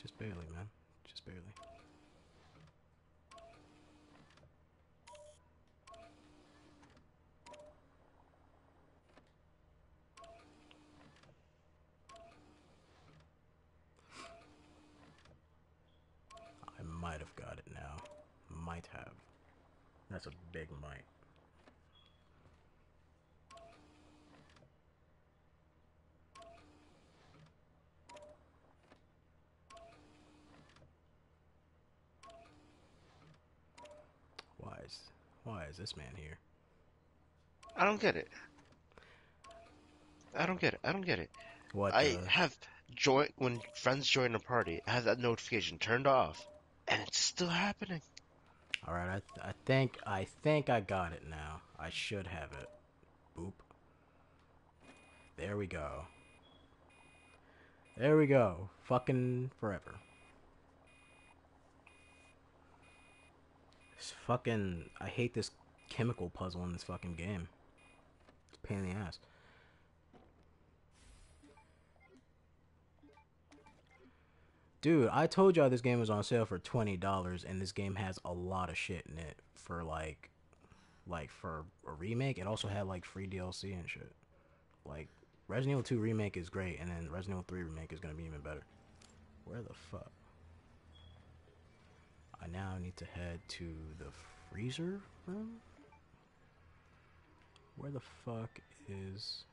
Just barely, man. Just barely. I might have got it now. Might have. That's a big might. Why is why is this man here? I don't get it. I don't get it. I don't get it. What I the- have join when friends join a party. I have that notification turned off, and it's still happening. All right, I, I think I think I got it now. I should have it. Boop. There we go. There we go. Fucking forever. This fucking I hate this chemical puzzle in this fucking game. It's a pain in the ass. Dude, I told y'all this game was on sale for twenty dollars, and this game has a lot of shit in it for like, like for a remake. It also had like free DLC and shit. Like Resident Evil Two remake is great, and then Resident Evil Three remake is gonna be even better. Where the fuck? I now need to head to the freezer room. Where the fuck is?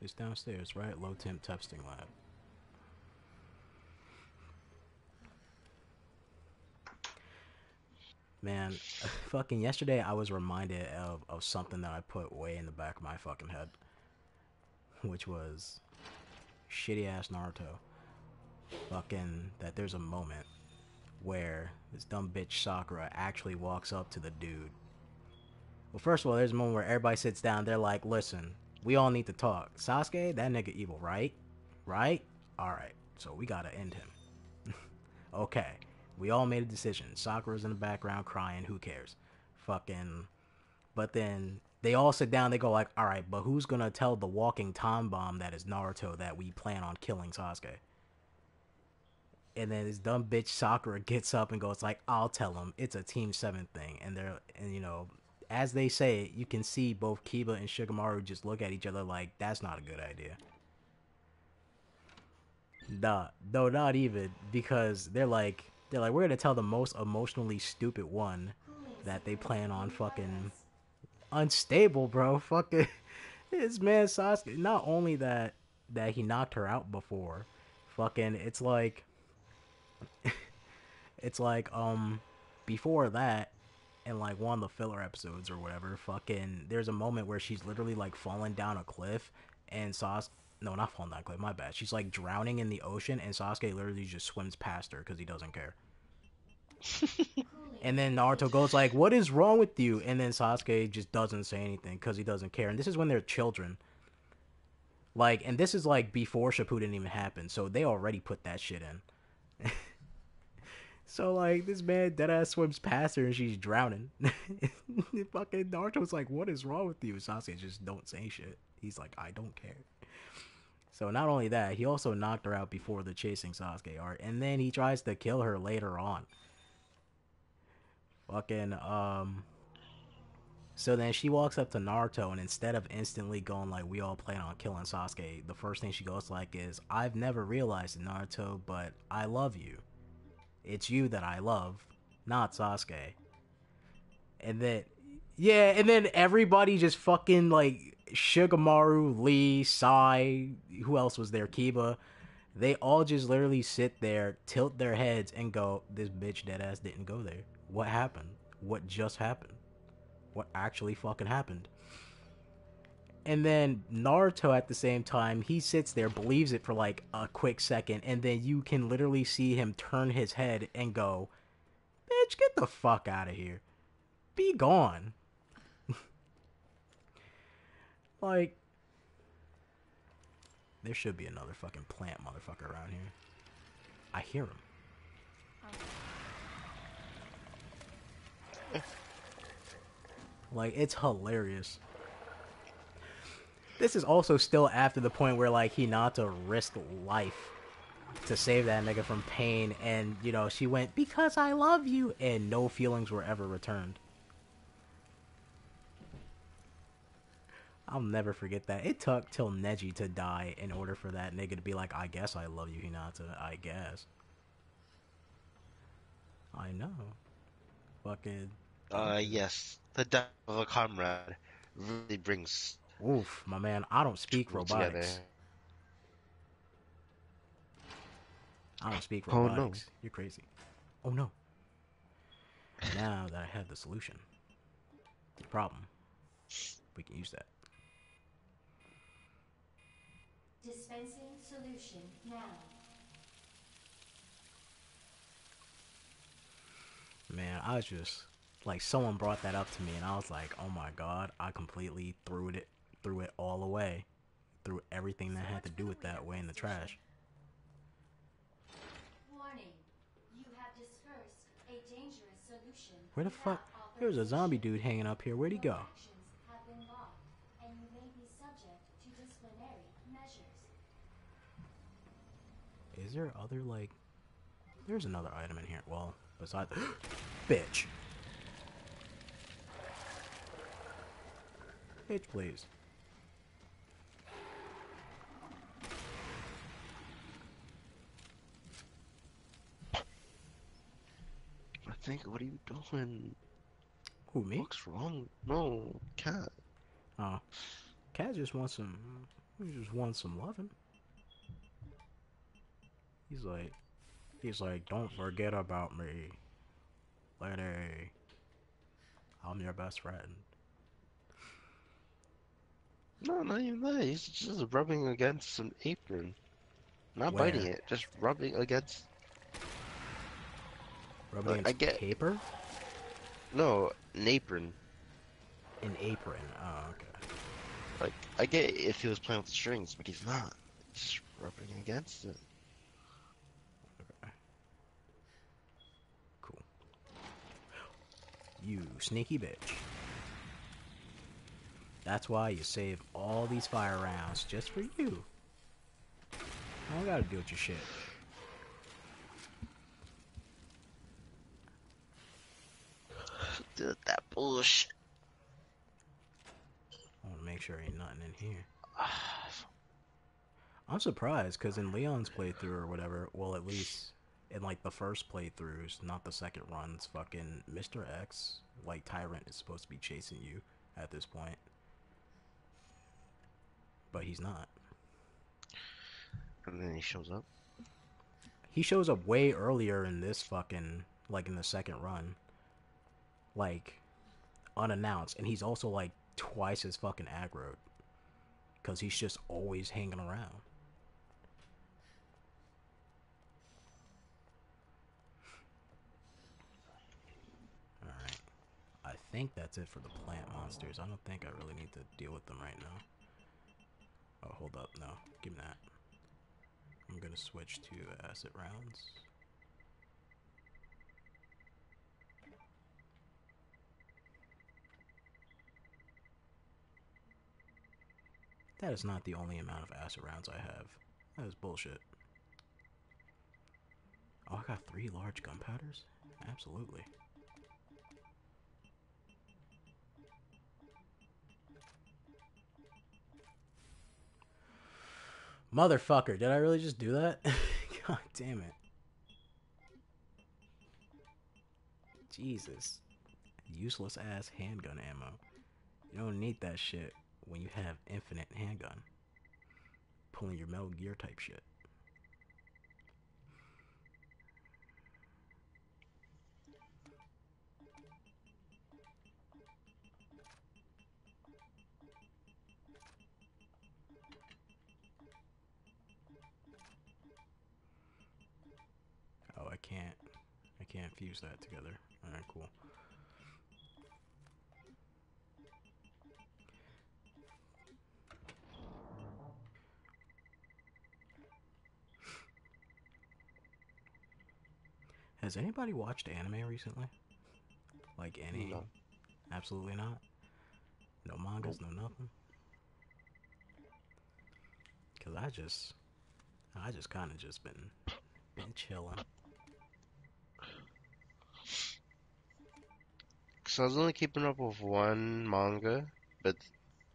It's downstairs, right? Low temp testing lab. Man, uh, fucking yesterday I was reminded of, of something that I put way in the back of my fucking head. Which was shitty ass Naruto. Fucking that there's a moment where this dumb bitch Sakura actually walks up to the dude. Well, first of all, there's a moment where everybody sits down. They're like, listen, we all need to talk. Sasuke, that nigga evil, right? Right? Alright, so we gotta end him. *laughs* okay. We all made a decision. Sakura's in the background crying. Who cares? Fucking. But then they all sit down. They go like, "All right, but who's gonna tell the walking time bomb that is Naruto that we plan on killing Sasuke?" And then this dumb bitch Sakura gets up and goes like, "I'll tell him. It's a Team Seven thing." And they're and you know, as they say it, you can see both Kiba and Shikamaru just look at each other like, "That's not a good idea." Nah, no, not even because they're like they're like we're gonna tell the most emotionally stupid one that they plan on fucking unstable, bro. *laughs* Fucking this man Sasuke. Not only that that he knocked her out before, fucking it's like *laughs* it's like um before that in like one of the filler episodes or whatever fucking there's a moment where she's literally like falling down a cliff and Sas no not falling down a cliff my bad she's like drowning in the ocean and Sasuke literally just swims past her because he doesn't care and then Naruto goes like what is wrong with you and then Sasuke just doesn't say anything because he doesn't care and this is when they're children like and this is like before Shippuden even happened so they already put that shit in *laughs* So like this man deadass swims past her and she's drowning. *laughs* Fucking Naruto's like, "What is wrong with you?" Sasuke just don't say shit. He's like, "I don't care." So not only that, he also knocked her out before the chasing Sasuke arc, and then he tries to kill her later on. Fucking um. So then she walks up to Naruto, and instead of instantly going like, "We all plan on killing Sasuke," the first thing she goes like is, "I've never realized it, Naruto, but I love you." it's you that I love, not Sasuke. And then, yeah, and then everybody just fucking like Shikamaru, Lee, Sai, who else was there? Kiba. They all just literally sit there, tilt their heads, and go, "This bitch dead ass didn't go there. What happened? What just happened? What actually fucking happened?" And then Naruto at the same time, he sits there, believes it for like a quick second, and then you can literally see him turn his head and go, Bitch, get the fuck out of here. Be gone. *laughs* like, there should be another fucking plant motherfucker around here. I hear him. Oh. *laughs* Like, it's hilarious. This is also still after the point where like Hinata risked life to save that nigga from pain, and you know she went because I love you, and no feelings were ever returned. I'll never forget that. It took till Neji to die in order for that nigga to be like, I guess I love you, Hinata. I guess. I know. Fucking. Uh, yes, the death of a comrade really brings Oof, my man. I don't speak robotics. together. I don't speak Oh, no. robotics. You're crazy. Oh no. Now that I have the solution to the problem, we can use that. Dispensing solution now. Man, I just like someone brought that up to me and I was like, "Oh my god, I completely threw it threw it all away. Threw everything that had to do with that away in the trash." Warning. You have dispersed a dangerous solution. Where the without fuck? There's a zombie dude hanging up here. Where'd he go? actions have been logged, and you may be subject to disciplinary measures. Is there other like There's another item in here. Well, besides *gasps* Bitch. Bitch, please. I think, what are you doing? Who me? What's wrong? No, cat. Oh, uh, Cat just wants some. He just wants some loving. He's like, he's like, don't forget about me, lady. I'm your best friend. No, not even that. He's just rubbing against an apron. Not biting it, just rubbing against. Rubbing uh, I against get- paper, No, an apron. an apron. Oh, okay. Like, I get if he was playing with the strings, but he's not. Just rubbing against it. Okay. Cool. You sneaky bitch. That's why you save all these fire rounds just for you. I don't gotta deal with your shit. Dude, that bullshit. I want to make sure ain't nothing in here. I'm surprised because in Leon's playthrough or whatever, well, at least in like the first playthroughs, not the second runs, fucking Mr. X, like Tyrant, is supposed to be chasing you at this point, but he's not. And then he shows up. he shows up way earlier in this fucking like in the second run, like unannounced, and he's also like twice as fucking aggroed, cause he's just always hanging around. All right, I think that's it for the plant monsters. I don't think I really need to deal with them right now. Oh, hold up, no, give me that. I'm gonna switch to acid rounds. That is not the only amount of acid rounds I have. That is bullshit. Oh, I got three large gunpowders? Absolutely. Motherfucker, did I really just do that? *laughs* God damn it. Jesus. Useless ass handgun ammo. You don't need that shit when you have infinite handgun. Pulling your Metal Gear type shit. Can't. I can't fuse that together. Alright, cool. Has anybody watched anime recently? Like any? No. Absolutely not. No mangas, no nothing. Cause I just, I just kind of just been, been chilling. So I was only keeping up with one manga, but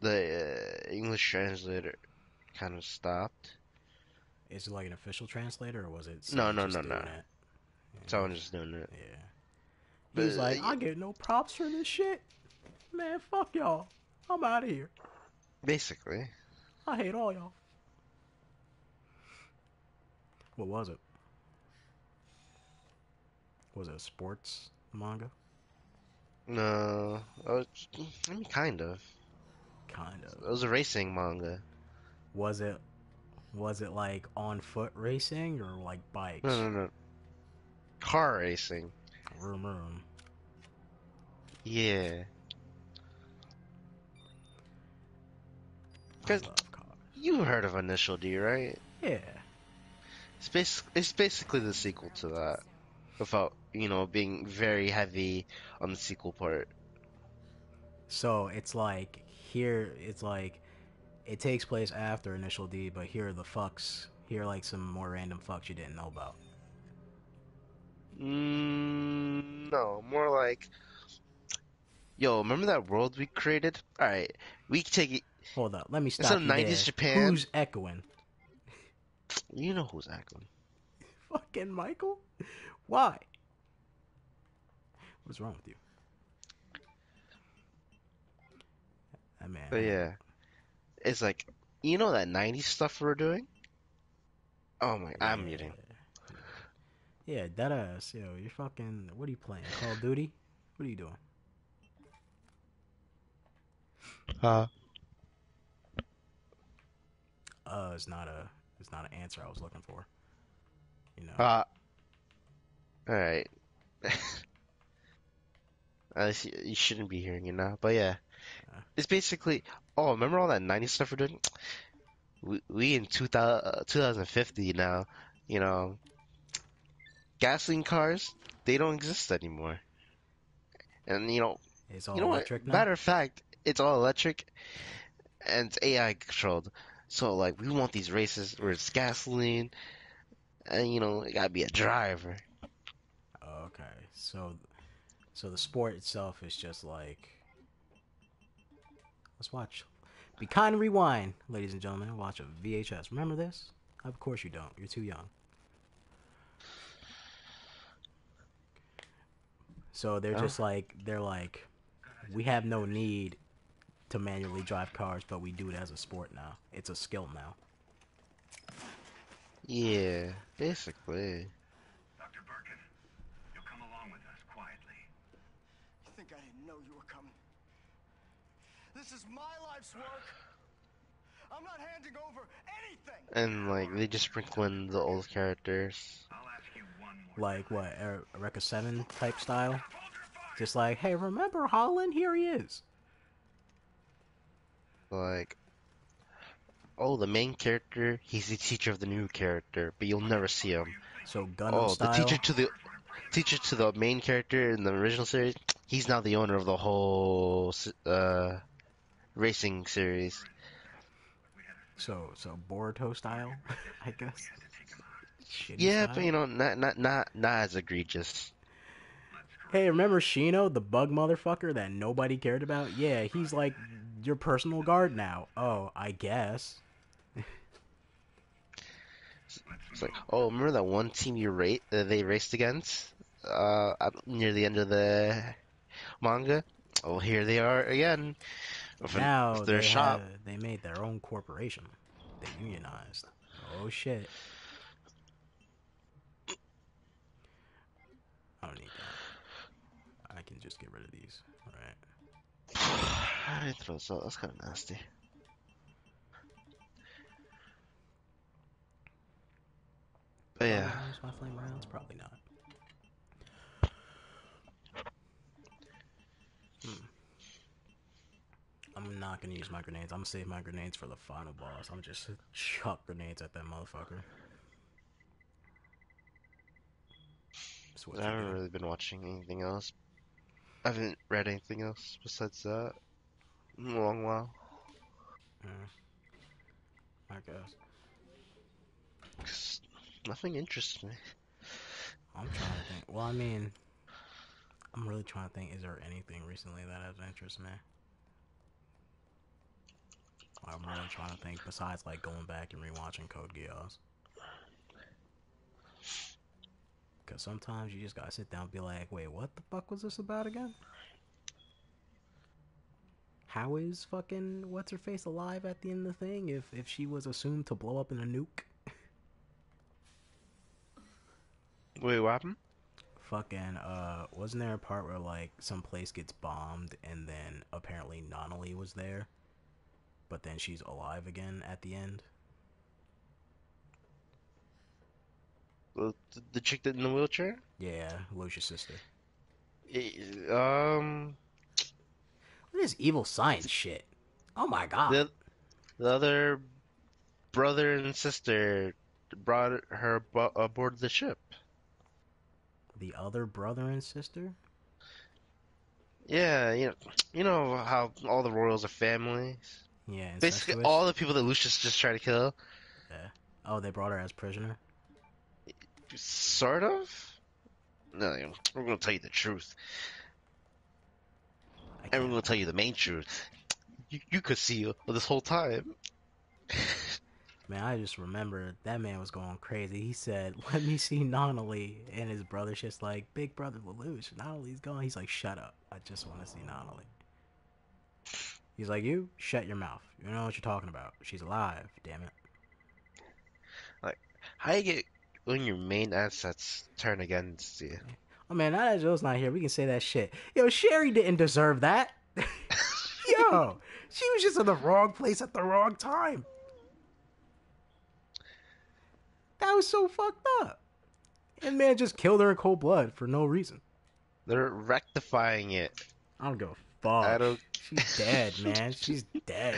the uh, English translator kind of stopped. Is it like an official translator, or was it? No, someone no, no, no. it? Someone just doing it. Yeah. He's like, uh, I get no props for this shit. Man, fuck y'all. I'm out of here. Basically. I hate all y'all. What was it? Was it a sports manga? No, oh, I, was, I mean, kind of. Kind of. It was a racing manga. Was it? Was it like on foot racing or like bikes? No, no, no. Car racing. Vroom, vroom. Yeah. I 'Cause- love cars. You heard of Initial D, right? Yeah. It's bas- it's basically the sequel to that. Without, you know, being very heavy on the sequel part. So it's like here, it's like it takes place after Initial D, but here are the fucks. Here are like some more random fucks you didn't know about. Mm, no, more like, yo, remember that world we created? All right, we take it. Hold up, let me stop Instead of 90s there. Japan- Who's echoing? You know who's echoing? *laughs* Fucking Michael? Why? What's wrong with you? That man. But yeah, it's like, you know that '90s stuff we're doing. Oh my, I'm muting. Yeah, that ass. Yo, you're fucking. What are you playing? Call of Duty? What are you doing? Uh, Uh, it's not a. It's not an answer I was looking for. You know. uh. All right. *laughs* Uh, you shouldn't be hearing it now, but yeah, Uh. it's basically. Oh, remember all that '90s stuff we're doing? We we in 2000, uh, 2050 now. You know, gasoline cars they don't exist anymore. And you know, it's all you know what? electric now. Matter of fact, it's all electric and it's AI controlled. So like, we want these races where it's gasoline, and you know, it gotta be a driver. Okay, so, so the sport itself is just like. Let's watch. Be kind and rewind, ladies and gentlemen. Watch a VHS. Remember this? Of course you don't. You're too young. So they're Oh. just like they're like, we have no need to manually drive cars, but we do it as a sport now. It's a skill now. Yeah, basically. Dr. Birkin, you'll come along with us quietly. You think I didn't know you were coming? This is my life's work. I'm not handing over anything. And like they just sprinkle in the old characters. I'll ask you one more. Like what, Eureka Seven type style? Hold your fire. Just like, hey, remember Holland? Here he is. Like, oh, the main character, he's the teacher of the new character, but you'll never see him. So Gundam Oh, style. the teacher to the teacher to the main character in the original series, he's now the owner of the whole uh racing series. So so Boruto style, *laughs* I guess. Yeah, style. but you know, not not not not as egregious. Hey, remember Shino, the bug motherfucker that nobody cared about? Yeah, he's like your personal guard now. Oh, I guess. It's like, oh, remember that one team you rate that they raced against uh near the end of the manga? Oh, here they are again. With an- now with their they shop. have- they made their own corporation. They unionized. Oh shit. I don't need that. I can just get rid of these. Alright. *sighs* I throw out. That's kind of nasty. But yeah, use my flame rounds? Probably not. Hmm. I'm not gonna use my grenades. I'm gonna save my grenades for the final boss. I'm just chuck grenades at that motherfucker. I haven't do. really been watching anything else. I haven't read anything else besides that in a long while. Yeah. I guess. 'Cause nothing interests me. I'm trying to think. Well, I mean, I'm really trying to think. Is there anything recently that has interested me? I'm really trying to think. Besides, like going back and rewatching Code Geass. Because sometimes you just gotta sit down and be like, wait, what the fuck was this about again? How is fucking what's her face alive at the end of the thing if if she was assumed to blow up in a nuke? Wait, what happened? fucking uh wasn't there a part where like some place gets bombed and then apparently Nunnally was there but then she's alive again at the end The, the chick that in the wheelchair? yeah Lucia's sister Eh, Um, what is evil science shit oh my god the the other brother and sister brought her bo- aboard the ship. the other brother and sister Yeah, you know, you know how all the royals are families. Yeah Basically, all the people that Lucius just tried to kill, Yeah. oh they brought her as prisoner sort of. No, we're gonna tell you the truth, I and we're gonna tell you the main truth. You you could see this whole time. Man, I just remember that man was going crazy. He said, "Let me see Nunnally," and his brother's just like, "Big brother Lelouch, Nunnally's gone." He's like, "Shut up! I just want to see Nunnally." He's like, "You shut your mouth. You know what you're talking about. She's alive. Damn it." Like, how you get when your main assets turn against you? Oh man, now that Joe's not here, we can say that shit. Yo, Sherry didn't deserve that. *laughs* Yo, she was just in the wrong place at the wrong time. That was so fucked up. And man just killed her in cold blood for no reason. They're rectifying it. I don't give a fuck. I don't. She's dead, *laughs* man. She's dead.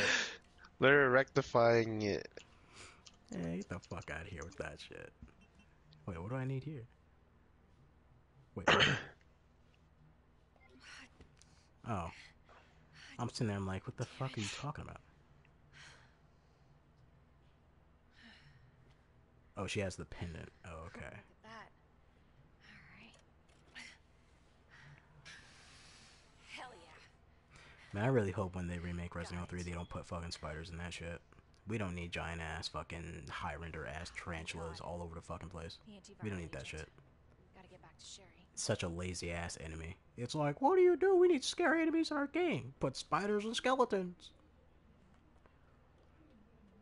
They're rectifying it. Yeah, get the fuck out of here with that shit. Wait, what do I need here? Wait. *coughs* oh. I'm sitting there, I'm like, what the fuck are you talking about? Oh, she has the pendant. Oh, okay. Man, I really hope when they remake Resident Evil 3, they don't put fucking spiders in that shit. We don't need giant ass fucking high render ass tarantulas all over the fucking place. We don't need that shit. Such a lazy ass enemy. It's like, what do you do? We need scary enemies in our game. Put spiders and skeletons.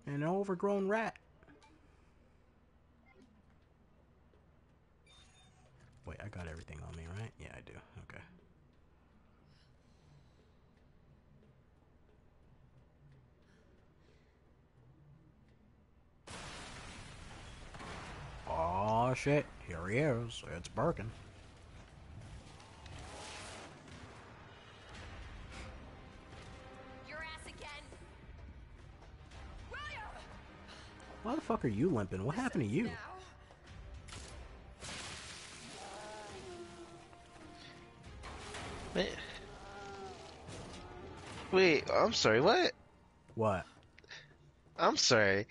And an overgrown rat. Wait, I got everything on me, right? Yeah, I do. Okay. Oh shit! Here he is. It's Birkin. Your ass again. William! Why the fuck are you limping? What happened to you? Now. Wait. Wait, I'm sorry, what? What? I'm sorry.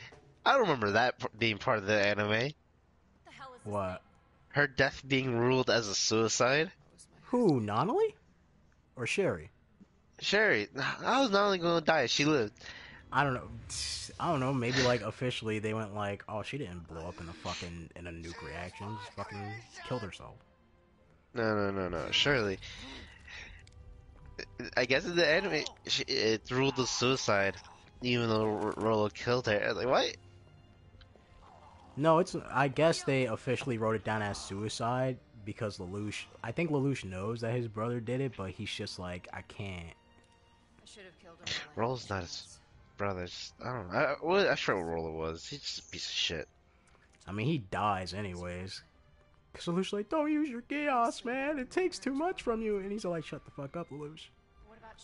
I don't remember that being part of the anime. What the hell is this What? Her death being ruled as a suicide. Who? Nunnally? Or Sherry? Sherry, I was going to die, she lived. I don't know. I don't know. Maybe like officially they went like, oh, she didn't blow up in a fucking in a nuke reaction. Just fucking killed herself. No, no, no, no. Surely. I guess in the anime, it, ruled as suicide, even though R- Rolo killed her. Like, what? No, it's. I guess they officially wrote it down as suicide because Lelouch. I think Lelouch knows that his brother did it, but he's just like, I can't. I should have killed him. Rolo's not his brother. I don't know. I, what, I forgot what Rolo was. He's just a piece of shit. I mean, he dies anyways. Cause Lelouch's like, don't use your chaos, man. It takes too much from you. And he's like, shut the fuck up, Lelouch.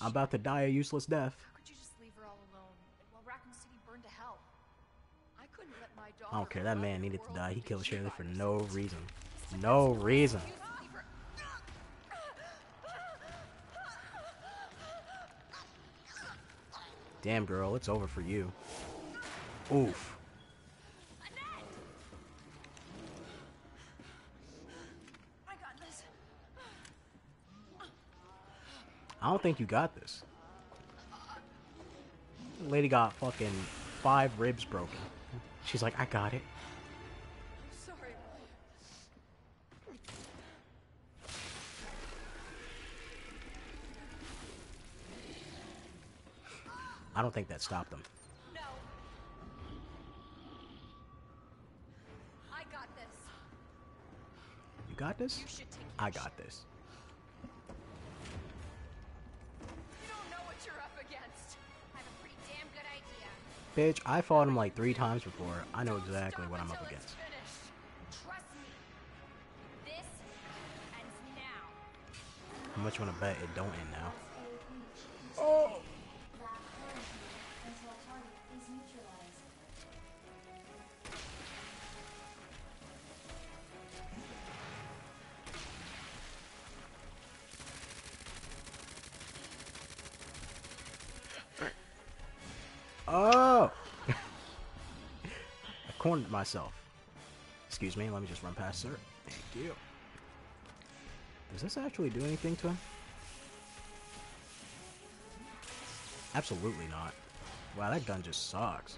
I'm about to die a useless death. I don't care. That man needed to die. He killed Shirley for no reason. No reason. Damn, girl, it's over for you. Oof. I don't think you got this. Lady got fucking five ribs broken. She's like, I got it. Sorry. I don't think that stopped them. No. I got this. You got this? You should take. I got this. Bitch, I fought him like three times before. I know exactly what I'm up against. finished. Trust me. This ends now. How much you wanna bet it don't end now? Oh. Cornered myself. Excuse me, let me just run past sir. Thank you. Does this actually do anything to him? Absolutely not. Wow, that gun just sucks.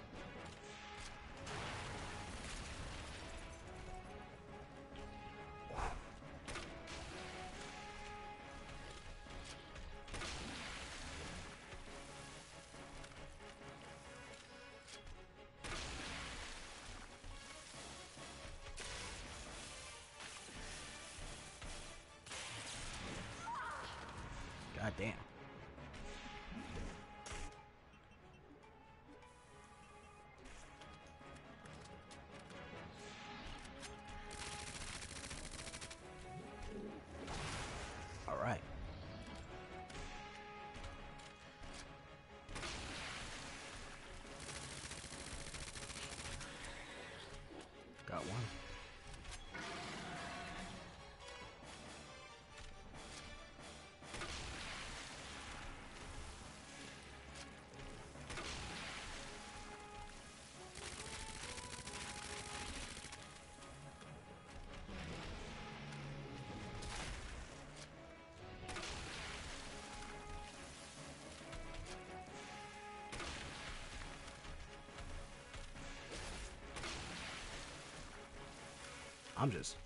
I'm just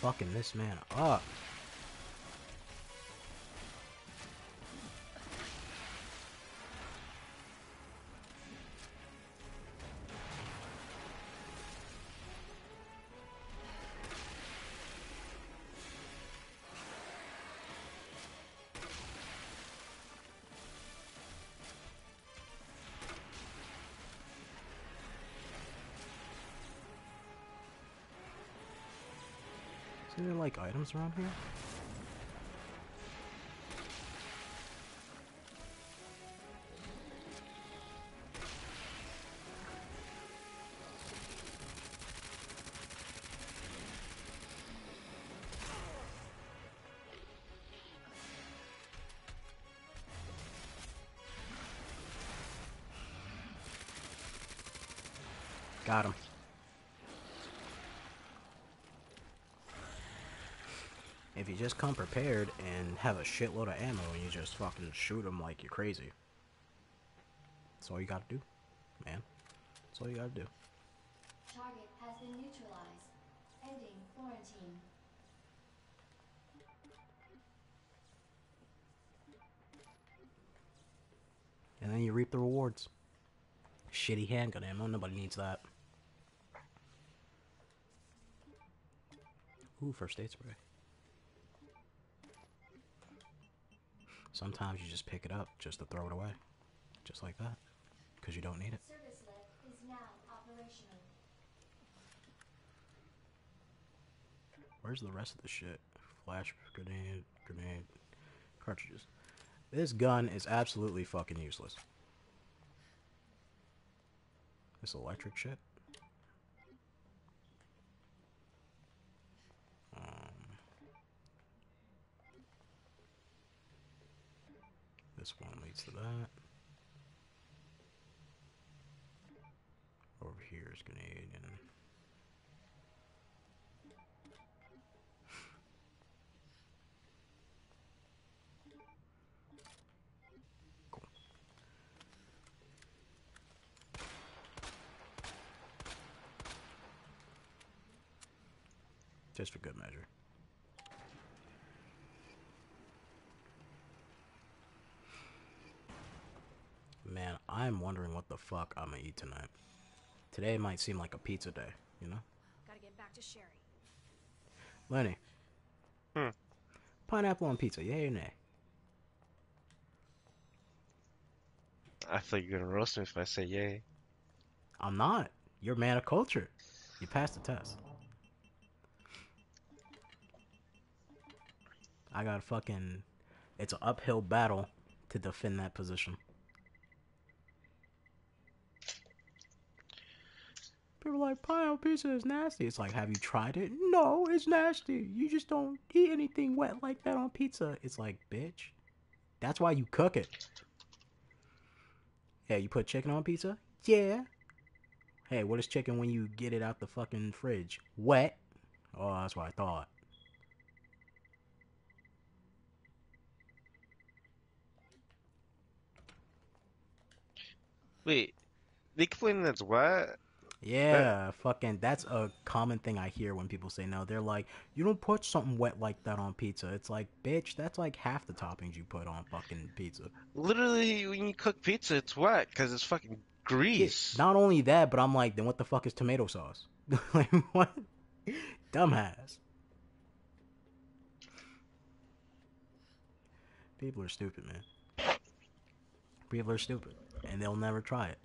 fucking this man up. Items around here? Got him. If you just come prepared and have a shitload of ammo and you just fucking shoot them like you're crazy. That's all you gotta do, man. That's all you gotta do. Target has been neutralized. Ending quarantine. And then you reap the rewards. Shitty handgun ammo, nobody needs that. Ooh, first aid spray. Sometimes you just pick it up just to throw it away. Just like that. Because you don't need it. Service lift is now operational. Where's the rest of the shit? Flash grenade, grenade, cartridges. This gun is absolutely fucking useless. This electric shit. This one leads to that. Over here is *laughs* Cool. Just for good measure. Man, I'm wondering what the fuck I'm gonna eat tonight. Today might seem like a pizza day, you know? Gotta get back to Sherry. Lenny. Hmm. Pineapple on pizza, yay or nay? I thought you were gonna roast me if I say yay. I'm not. You're a man of culture. You passed the test. I got fucking. It's an uphill battle to defend that position. People are like pineapple pizza is nasty. It's like, have you tried it? No, it's nasty. You just don't eat anything wet like that on pizza. It's like, bitch. That's why you cook it. Yeah, you put chicken on pizza? Yeah. Hey, what is chicken when you get it out the fucking fridge? Wet. Oh, that's what I thought. Wait, they complain that's what? Yeah, fucking that's a common thing I hear when people say no. They're like, "You don't put something wet like that on pizza." It's like, "Bitch, that's like half the toppings you put on fucking pizza." Literally, when you cook pizza, it's wet because it's fucking grease. Not only that, but I'm like, "Then what the fuck is tomato sauce?" *laughs* like what? Dumbass. People are stupid, man. People are stupid, and they'll never try it.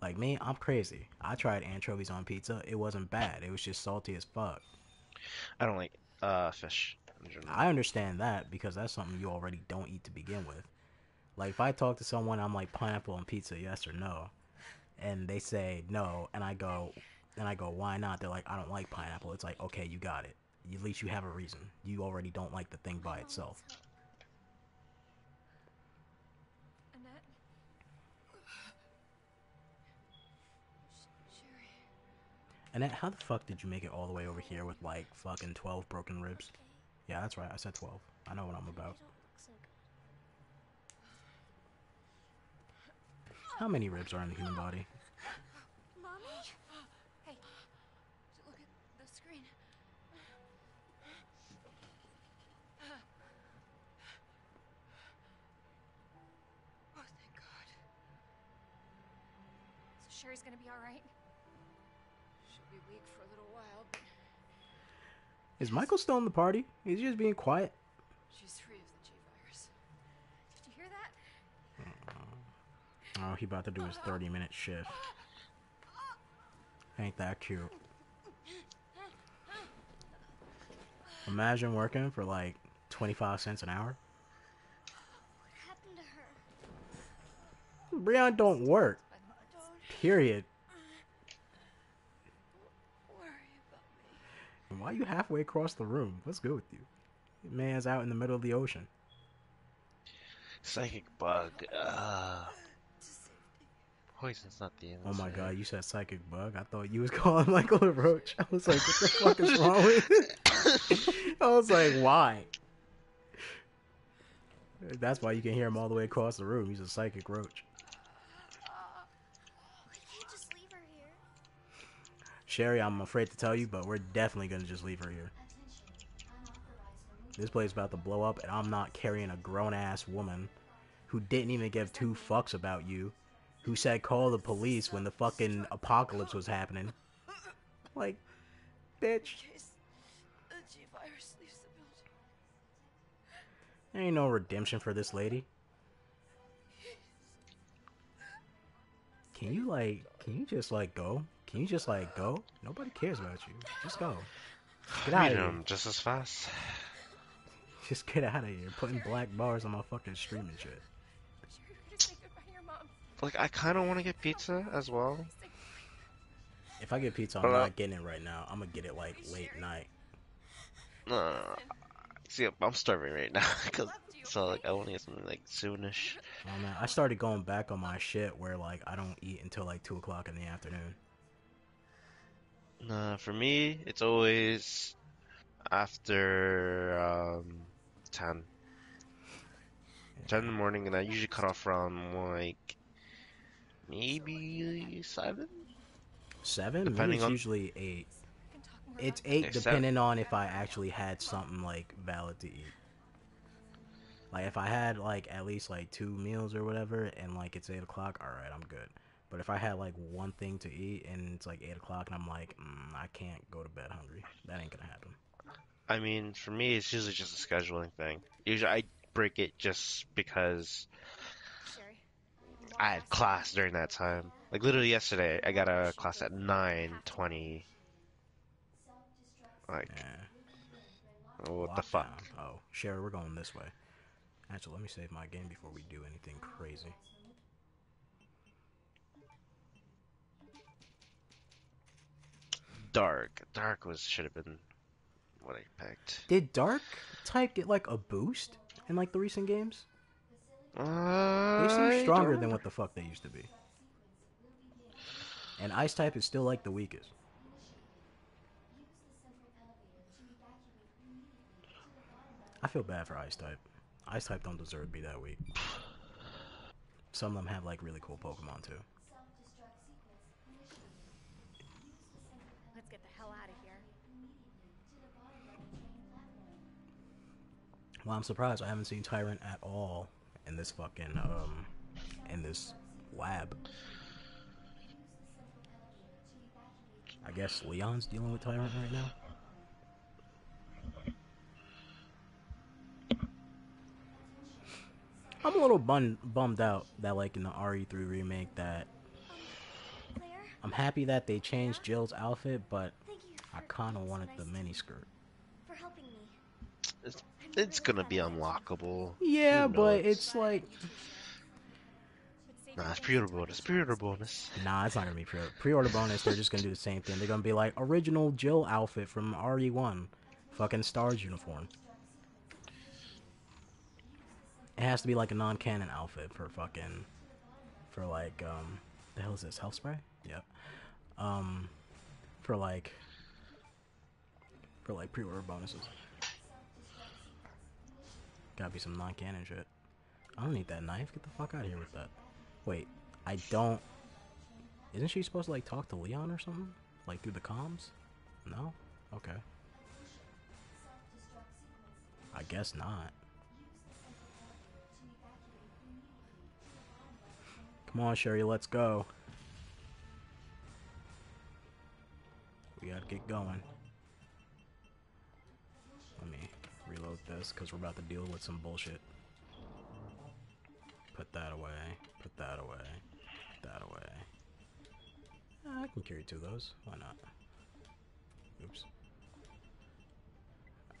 Like me, I'm crazy. I tried anchovies on pizza. It wasn't bad. It was just salty as fuck. I don't like uh fish. I understand that because that's something you already don't eat to begin with. Like if I talk to someone, I'm like pineapple on pizza, yes or no, and they say no, and I go, and I go, why not? They're like, I don't like pineapple. It's like, okay, you got it. At least you have a reason. You already don't like the thing by itself. Annette? Sh- Sherry. Annette, how the fuck did you make it all the way over here with like fucking 12 broken ribs? Yeah, that's right. I said 12. I know what I'm about. How many ribs are in the human body? Mommy? Hey, look at the screen. Oh, thank God. So Sherry's gonna be alright? She'll be weak for a little while, but Is Michael still in the party? He's just being quiet. she's free of the G virus. Did you hear that? Oh, he about to do his 30 minute shift. Ain't that cute? Imagine working for like 25 cents an hour. What happened to her? Breon don't work. Period. Worry about me. Why are you halfway across the room? What's good with you? Man's out in the middle of the ocean. Psychic bug. Uh, poison's not the answer. Oh my god, you said psychic bug. I thought you was *laughs* calling Michael a roach. I was like, what the fuck is wrong with it? *laughs* I was like, why? That's why you can hear him all the way across the room. He's a psychic roach. We can't just leave her here. Sherry, I'm afraid to tell you, but we're definitely gonna just leave her here. This place is about to blow up, and I'm not carrying a grown ass woman who didn't even give two fucks about you, who said call the police when the fucking apocalypse was happening. Like, bitch, there ain't no redemption for this lady. Can you like, can you just like go? Can you just like go? Nobody cares about you. Just go. Get out of here. Just as fast. Just get out of here. Putting black bars on my fucking stream and shit. Sherry, we're gonna say goodbye to your mom. Like, I kind of want to get pizza as well. If I get pizza, I'm Hello? Uh, not getting it right now. I'm gonna get it like late night. No, no, no. See, I'm starving right now. *laughs* Cause, so, like. I want to get something, like, soonish. Oh man, I started going back on my shit where like I don't eat until like two o'clock in the afternoon. Nah, for me, it's always after um, 10. 10 in the morning, and I usually cut off from, like, maybe 7? Seven? Maybe Depending it's on- usually eight. we can talk more It's about eight Okay, seven. depending on if I actually had something like valid to eat. Like if I had like at least like two meals or whatever, and like it's eight o'clock, all right, I'm good. But if I had like one thing to eat and it's like eight o'clock and I'm like, mm, I can't go to bed hungry, that ain't gonna happen. I mean, for me, it's usually just a scheduling thing. Usually, I break it just because I had class during that time. Like, literally yesterday, I got a class at 9.20. Like, Yeah. what the fuck? Oh, Sherry, we're going this way. Actually, let me save my game before we do anything crazy. Dark. Dark was should have been what I picked. Did Dark type get like a boost in like the recent games? Uh, They seem stronger than what the fuck they used to be. And Ice type is still like the weakest. I feel bad for Ice type. Ice type don't deserve to be that weak. Some of them have like really cool Pokemon too. Well, I'm surprised I haven't seen Tyrant at all in this fucking um in this lab. I guess Leon's dealing with Tyrant right now. I'm a little bun- bummed out that like in the RE3 remake that Claire, I'm happy that they changed Jill's outfit, but I kind of wanted nice the to mini skirt. For helping me. It's, it's gonna be unlockable. Yeah, You know but it's- it's like Nah, it's pre-order bonus. Pre-order bonus. Nah, it's not gonna be pre pre-order bonus. They're just gonna do the same thing. They're gonna be like original Jill outfit from RE1, fucking Stars uniform. It has to be like a non-canon outfit for fucking, for like um, the hell is this? Health spray? Yep. Um, for like, for like pre-order bonuses. Gotta be some non-canon shit. I don't need that knife. Get the fuck out of here with that. Wait, I don't. Isn't she supposed to like talk to Leon or something? Like through the comms? No? Okay. I guess not. Come on, Sherry, let's go. We gotta get going. Let me reload this because we're about to deal with some bullshit. Put that away. Put that away. Put that away. Ah, I can carry two of those. Why not? Oops.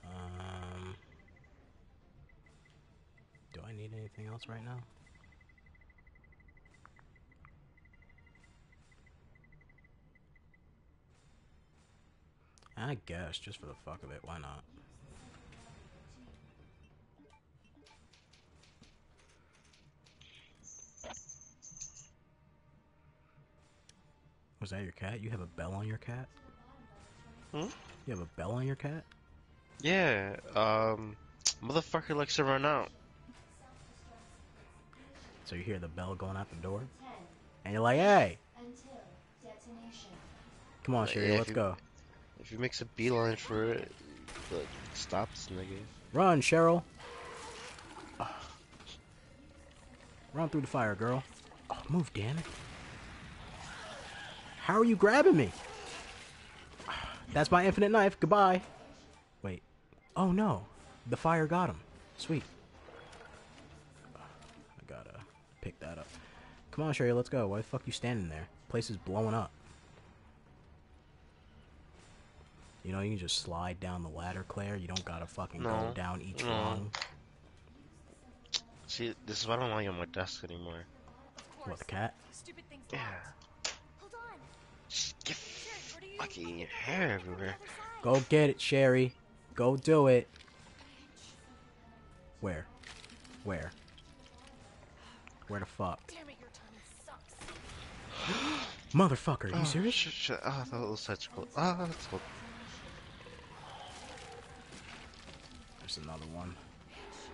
Um, do I need anything else right now? I guess, just for the fuck of it, why not? Was that your cat? You have a bell on your cat? Hmm? You have a bell on your cat? Yeah, um, motherfucker likes to run out. So you hear the bell going out the door? And you're like, hey, come on, Yeah, Sherry, if let's you- go. If he makes a beeline for it, like, stop this nigga. Run, Cheryl. Run through the fire, girl. Oh, move, damn it. How are you grabbing me? That's my infinite knife. Goodbye. Wait. Oh, no. The fire got him. Sweet. I gotta pick that up. Come on, Sherry, let's go. Why the fuck you standing there? Place is blowing up. You know, you can just slide down the ladder, Claire. You don't gotta fucking go down each No. rung. See, this is why I don't like on my desk anymore. What, the cat? Stupid things Yeah. locked. Hold on. Just get Sherry, what are you fucking hair everywhere. Go get it, Sherry. Go do it. Where? Where? Where the fuck? Damn it, your timing sucks. *gasps* Motherfucker, are you Oh, serious? Shit, shit. Oh, that was such cool. Ah, that's cool. There's another one. Is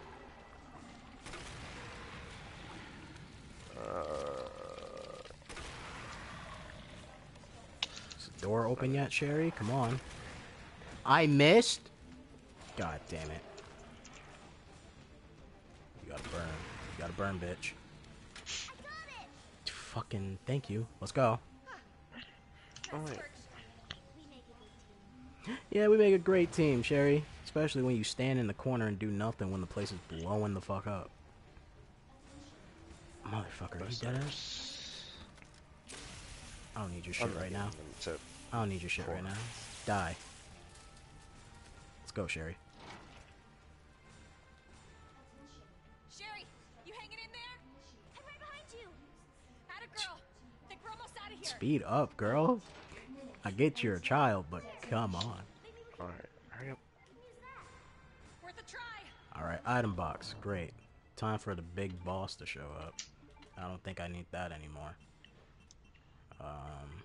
door open yet, Sherry? Come on. I missed? God damn it. You gotta burn. You gotta burn, bitch. Fucking thank you. Let's go. Oh, wait. We make a good team. Yeah, we make a great team, Sherry. Especially when you stand in the corner and do nothing when the place is blowing the fuck up. Motherfucker, you dead ass? I don't need your shit right not now. Giving them to- I don't need your shit right now. Die. Let's go, Sherry. Sherry, you hanging in there? I'm right behind you. Atta girl. Think we're almost out of here. Speed up, girl. I get you're a child, but come on. Alright, hurry up. Worth a try. Alright, item box. Great. Time for the big boss to show up. I don't think I need that anymore. Um.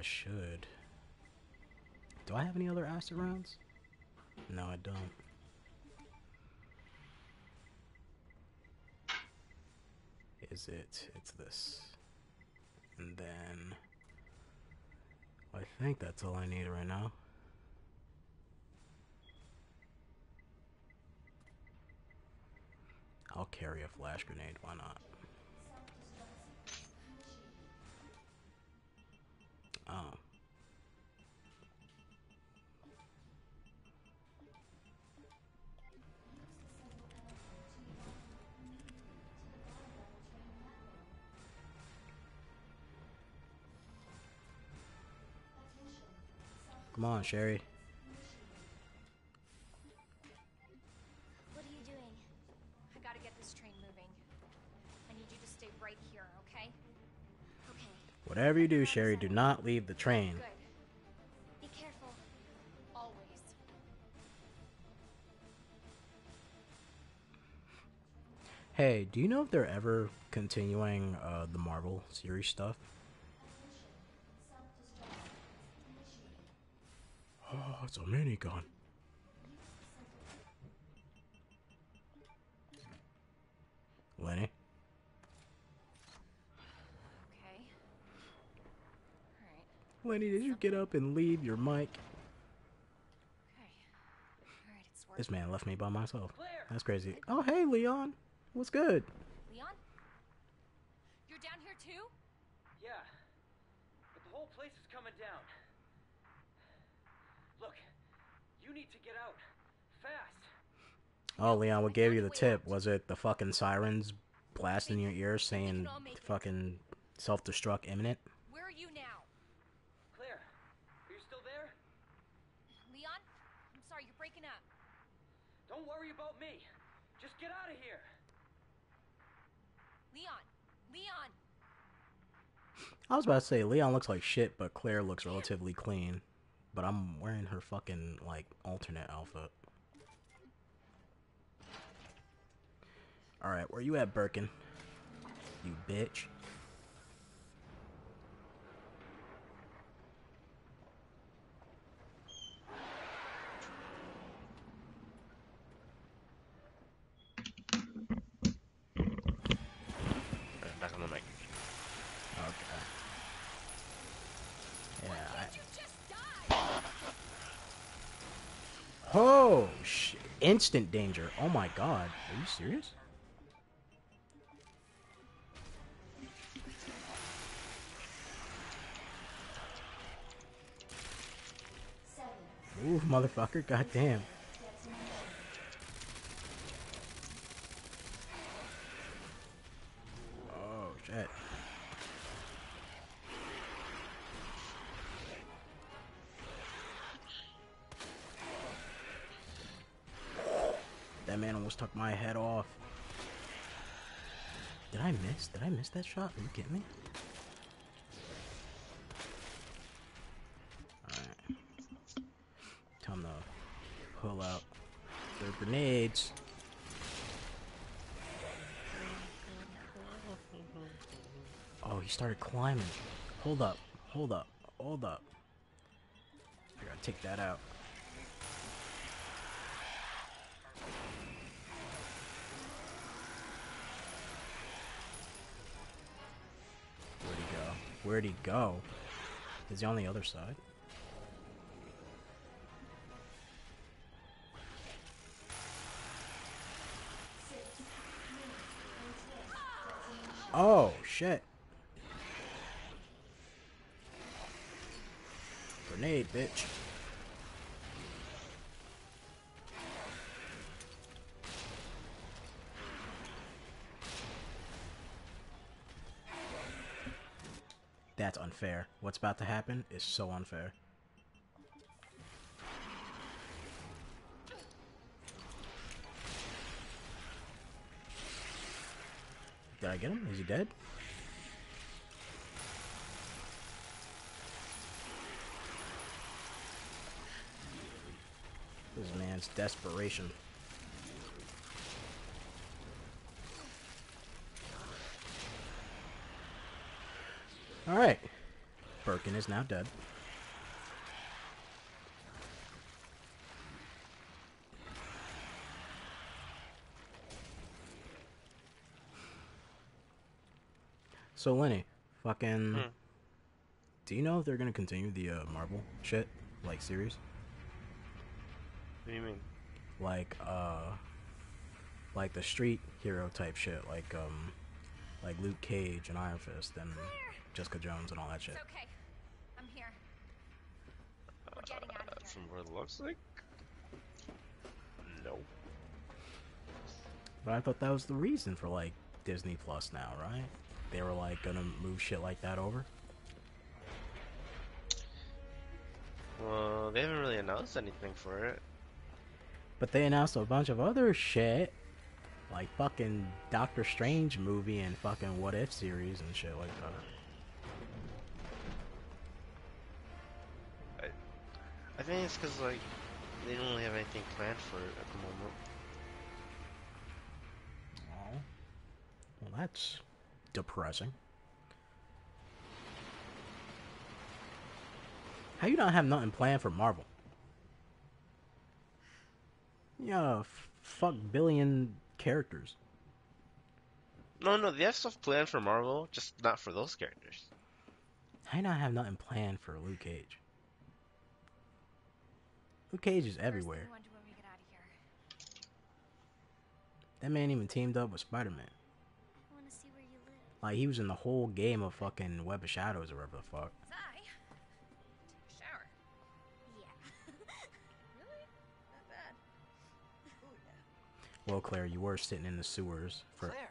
I should. Do I have any other acid rounds? No, I don't. Is it? It's this. And then. I think that's all I need right now. I'll carry a flash grenade, why not? Oh. Come on, Sherry. Whatever you do, Sherry, do not leave the train. Good. Be careful. Always. Hey, do you know if they're ever continuing uh, the Marvel series stuff? Oh, it's a minigun. Lenny? Okay. Alright. Lenny, did you get up and leave your mic? Okay. Alright, it's. This man left me by myself. That's crazy. Oh, hey, Leon. What's good? Leon? You're down here too? Yeah, but the whole place is coming down. Look, you need to get out. Fast. Oh, Leon, what gave you the tip? Was it the fucking sirens blasting your ears saying fucking Self-destruct imminent. Where are you now? Claire, are you still there? Leon? I'm sorry, you're breaking up. Don't worry about me. Just get out of here. Leon! Leon! I was about to say Leon looks like shit, but Claire looks relatively clean. But I'm wearing her fucking like alternate outfit. All right, where you at, Birkin? You bitch. Alright, back on the mic. Okay. Yeah. I... You just died! Oh, sh- instant danger. Oh my god. Are you serious? Ooh, motherfucker. Goddamn. Miss? Did I miss that shot? Are you kidding me? Alright. Time to pull out their grenades. Oh, he started climbing. Hold up. Hold up. Hold up. I gotta take that out. Where'd he go? Where'd he go? Is he on the other side? Oh, shit. Grenade, bitch. Unfair. What's about to happen is so unfair. Did I get him? Is he dead? This man's desperation. Alright. Birkin is now dead. So Lenny, fucking, Hmm. do you know if they're gonna continue the uh, Marvel shit, like series, What do you mean? like uh, like the street hero type shit, like um, like Luke Cage and Iron Fist and Jessica Jones and all that shit. It's okay. I'm here. We're getting out Uh, of here. From what it looks like? No. But I thought that was the reason for like Disney Plus now, right? They were like gonna move shit like that over. Well, they haven't really announced anything for it. But they announced a bunch of other shit, like fucking Doctor Strange movie and fucking What If series and shit like that. I think it's because, like, they don't really have anything planned for it at the moment. Oh, well, that's depressing. How you not have nothing planned for Marvel? Yeah, f- fuck billion characters. No, no, they have stuff planned for Marvel, just not for those characters. How you not have nothing planned for Luke Cage? Luke Cage is everywhere. we wanna do when we get out of here. That man even teamed up with Spider Man. I want to see where you live. Like he was in the whole game of fucking Web of Shadows or whatever the fuck. It's Take a shower. Yeah. *laughs* Really? Not bad. Ooh, yeah. Well, Claire, you were sitting in the sewers for. Claire,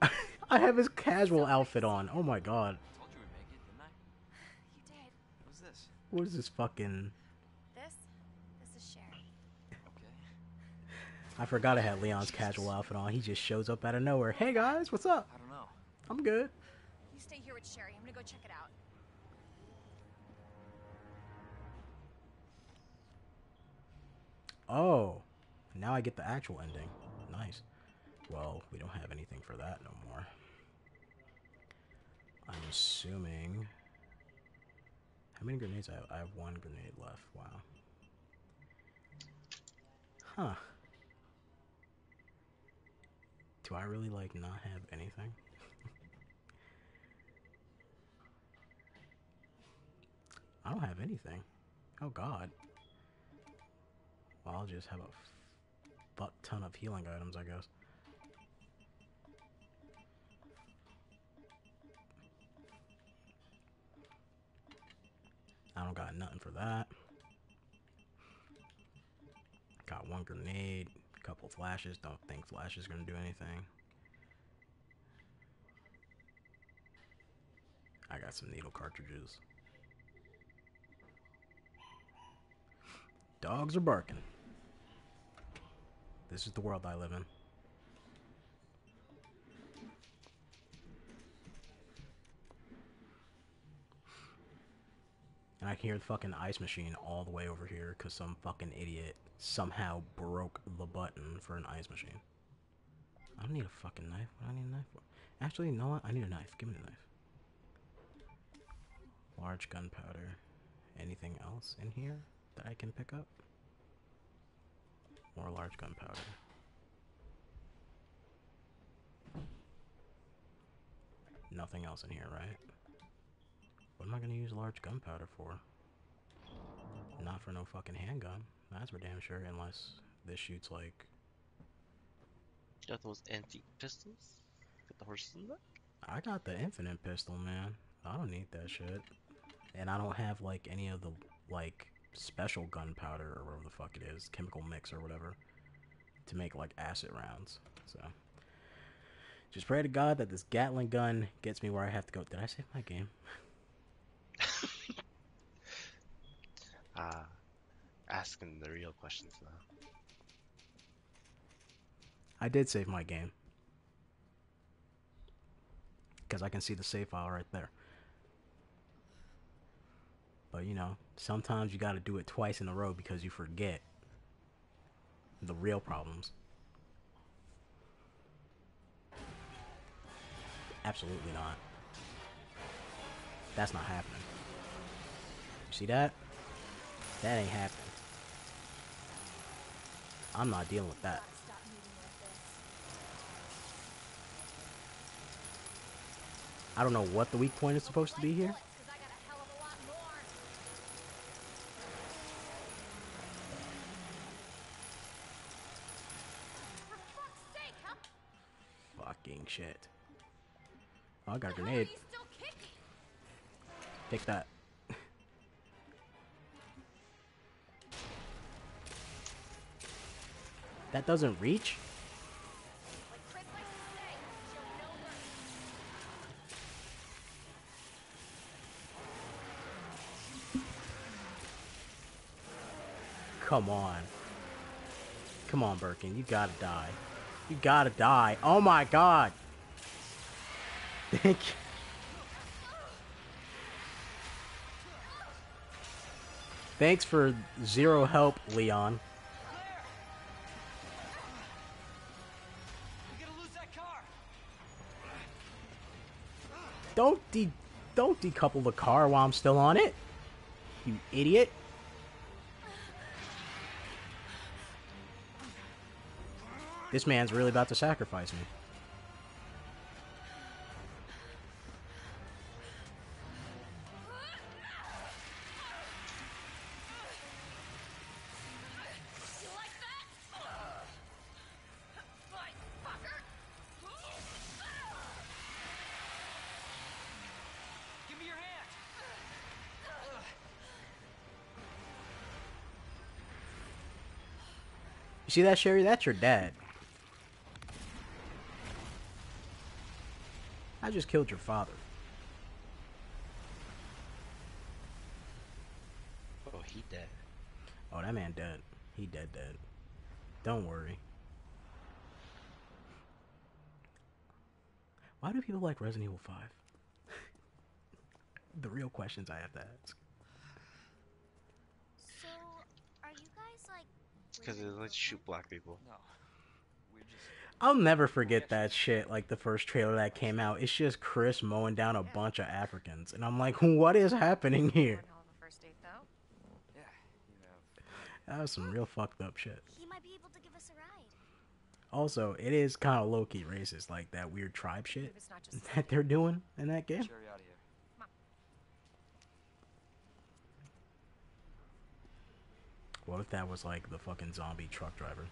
Leon! *laughs* I have his casual outfit on. Oh my god. Told you we'd make it, didn't I? You did. What's this? What is this fucking... This? This is Sherry. Okay. I forgot I had Leon's casual outfit on. He just shows up out of nowhere. Hey guys, what's up? I don't know. I'm good. You stay here with Sherry. I'm gonna go check it out. Oh, now I get the actual ending. Nice. Well, we don't have anything for that no more. I'm assuming. How many grenades I have? I have one grenade left. Wow. Huh. Do I really like not have anything? I don't have anything. Oh god. Well, I'll just have a fuck ton of healing items, I guess. I don't got nothing for that. Got one grenade, couple flashes. Don't think flash is gonna do anything. I got some needle cartridges. Dogs are barking. This is the world I live in. And I can hear the fucking ice machine all the way over here because some fucking idiot somehow broke the button for an ice machine. I don't need a fucking knife. What do I need a knife for? Actually, you know what? I need a knife. Give me the knife. Large gunpowder. Anything else in here that I can pick up? More large gunpowder. Nothing else in here, right? What am I gonna use large gunpowder for? Not for no fucking handgun. That's for damn sure, unless this shoots like. You got those antique pistols? Got the horses in that? I got the infinite pistol, man. I don't need that shit. And I don't have like any of the like special gunpowder or whatever the fuck it is, chemical mix or whatever, to make like acid rounds. So just pray to God that this Gatling gun gets me where I have to go. Did I save my game? *laughs* Ah, *laughs* asking the real questions now. I did save my game. Because I can see the save file right there. But you know, sometimes you gotta do it twice in a row because you forget the real problems. Absolutely not. That's not happening. See that? That ain't happening. I'm not dealing with that. I don't know what the weak point is supposed to be here. Fucking shit. Oh, I got a grenade. Take that. That doesn't reach? Come on. Come on, Birkin. You gotta die. You gotta die. Oh my god. *laughs* Thank you. Thanks for zero help, Leon. De don't decouple the car while I'm still on it. You idiot. This man's really about to sacrifice me. See that, Sherry? That's your dad. I just killed your father. Oh, he dead. Oh, that man dead. He dead dead. Don't worry. Why do people like Resident Evil 5? *laughs* the real questions I have to ask. So, are you guys like. It's because they really like to shoot black people. No. I'll never forget that shit, like the first trailer that came out. It's just Chris mowing down a bunch of Africans. And I'm like, what is happening here? One hell of a first date, though. Yeah, you have. That was some real fucked up shit. He might be able to give us a ride. Also, it is kind of low key racist, like that weird tribe shit Maybe it's not just. *laughs* that they're doing in that game. Cherry out of here. What if that was like the fucking zombie truck driver?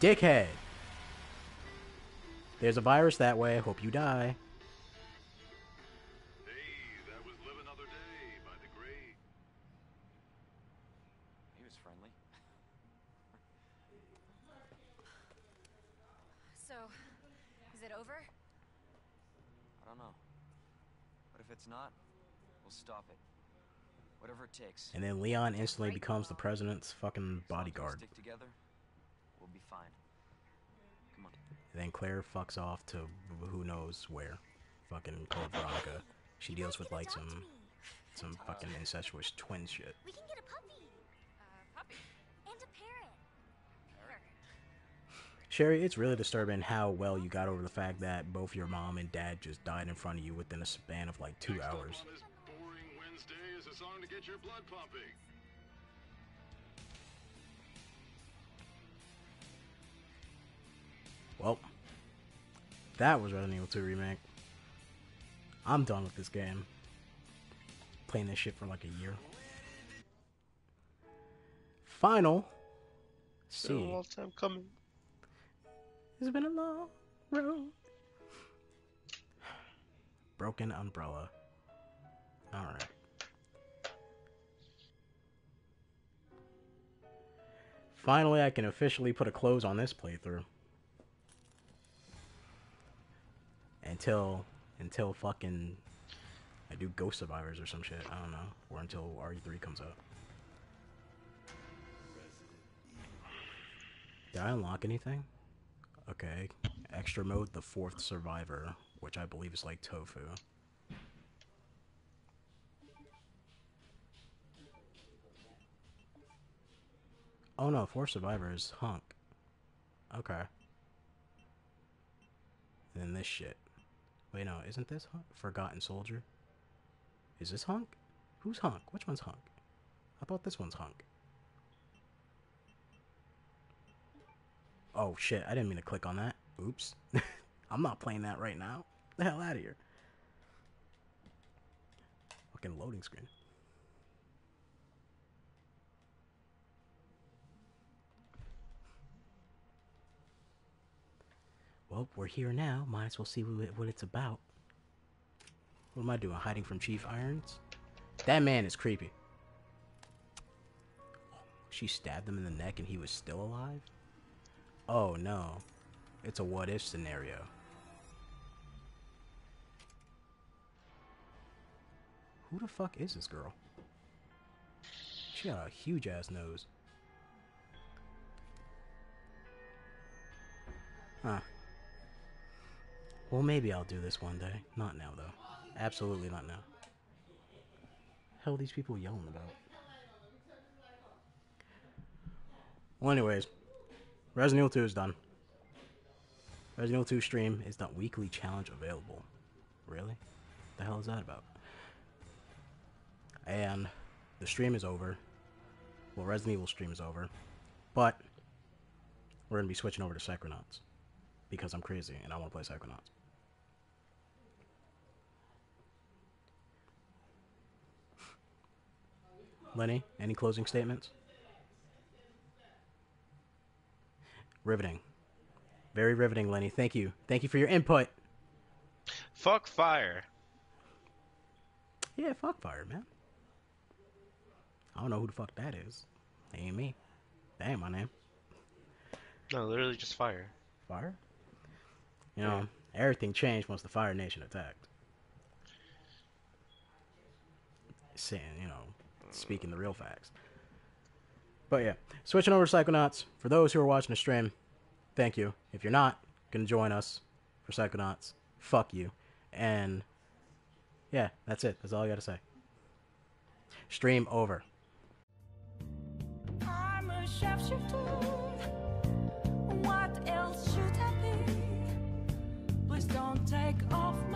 Dickhead! There's a virus that way. Hope you die. Hey, that was Live Another Day by the great. He was friendly. So, is it over? I don't know. But if it's not, we'll stop it. Whatever it takes. And then Leon instantly becomes the president's fucking As long as we bodyguard. Stick together, we'll be fine. Come on. And then Claire fucks off to who knows where. Fucking Code Veronica. She deals with like adopt some me. some fucking incestuous twin shit. We can get a puppy Uh, puppy. and a parrot. Sherry, it's really disturbing how well you got over the fact that both your mom and dad just died in front of you within a span of like two hours. Song to get your blood pumping. Well, that was Resident Evil 2 Remake. I'm done with this game. Playing this shit for like a year. Final. It's been a long time coming. it's been a long road. Broken Umbrella. Alright. Finally, I can officially put a close on this playthrough. Until, until fucking, I do Ghost Survivors or some shit. I don't know, or until RE3 comes out. Did I unlock anything? Okay, extra mode, the fourth survivor, which I believe is like tofu. Oh no, four survivors. hunk. Okay. And then this shit. Wait, no, isn't this hunk? Forgotten soldier? Is this hunk? Who's hunk? Which one's hunk? I thought this one's hunk. Oh shit, I didn't mean to click on that. Oops. *laughs* I'm not playing that right now. The hell out of here. Fucking loading screen. Well, we're here now. Might as well see what, it's about. What am I doing? Hiding from Chief Irons? That man is creepy. She stabbed him in the neck and he was still alive? Oh no. It's a what if scenario. Who the fuck is this girl? She got a huge ass nose. Huh. Well, maybe I'll do this one day. Not now, though. Absolutely not now. Hell, these people yelling about? Well, anyways, Resident Evil 2 is done. Resident Evil 2 stream is not weekly challenge available. Really? The hell is that about? And the stream is over. Well, Resident Evil stream is over. But we're gonna be switching over to Psychonauts because I'm crazy and I want to play Psychonauts. Lenny, any closing statements? Riveting. Very riveting, Lenny. Thank you. Thank you for your input. Fuck fire. Yeah, fuck fire, man. I don't know who the fuck that is. That ain't me. That ain't my name. No, literally just fire. Fire? You know, Everything changed once the Fire Nation attacked. Saying, you know, speaking the real facts. But yeah, switching over to Psychonauts. For those who are watching the stream, thank you. If you're not gonna join us for Psychonauts, fuck you. And yeah, that's it. That's all I gotta say. Stream over. I'm a shapeshifter. What else should I be? Please don't take all.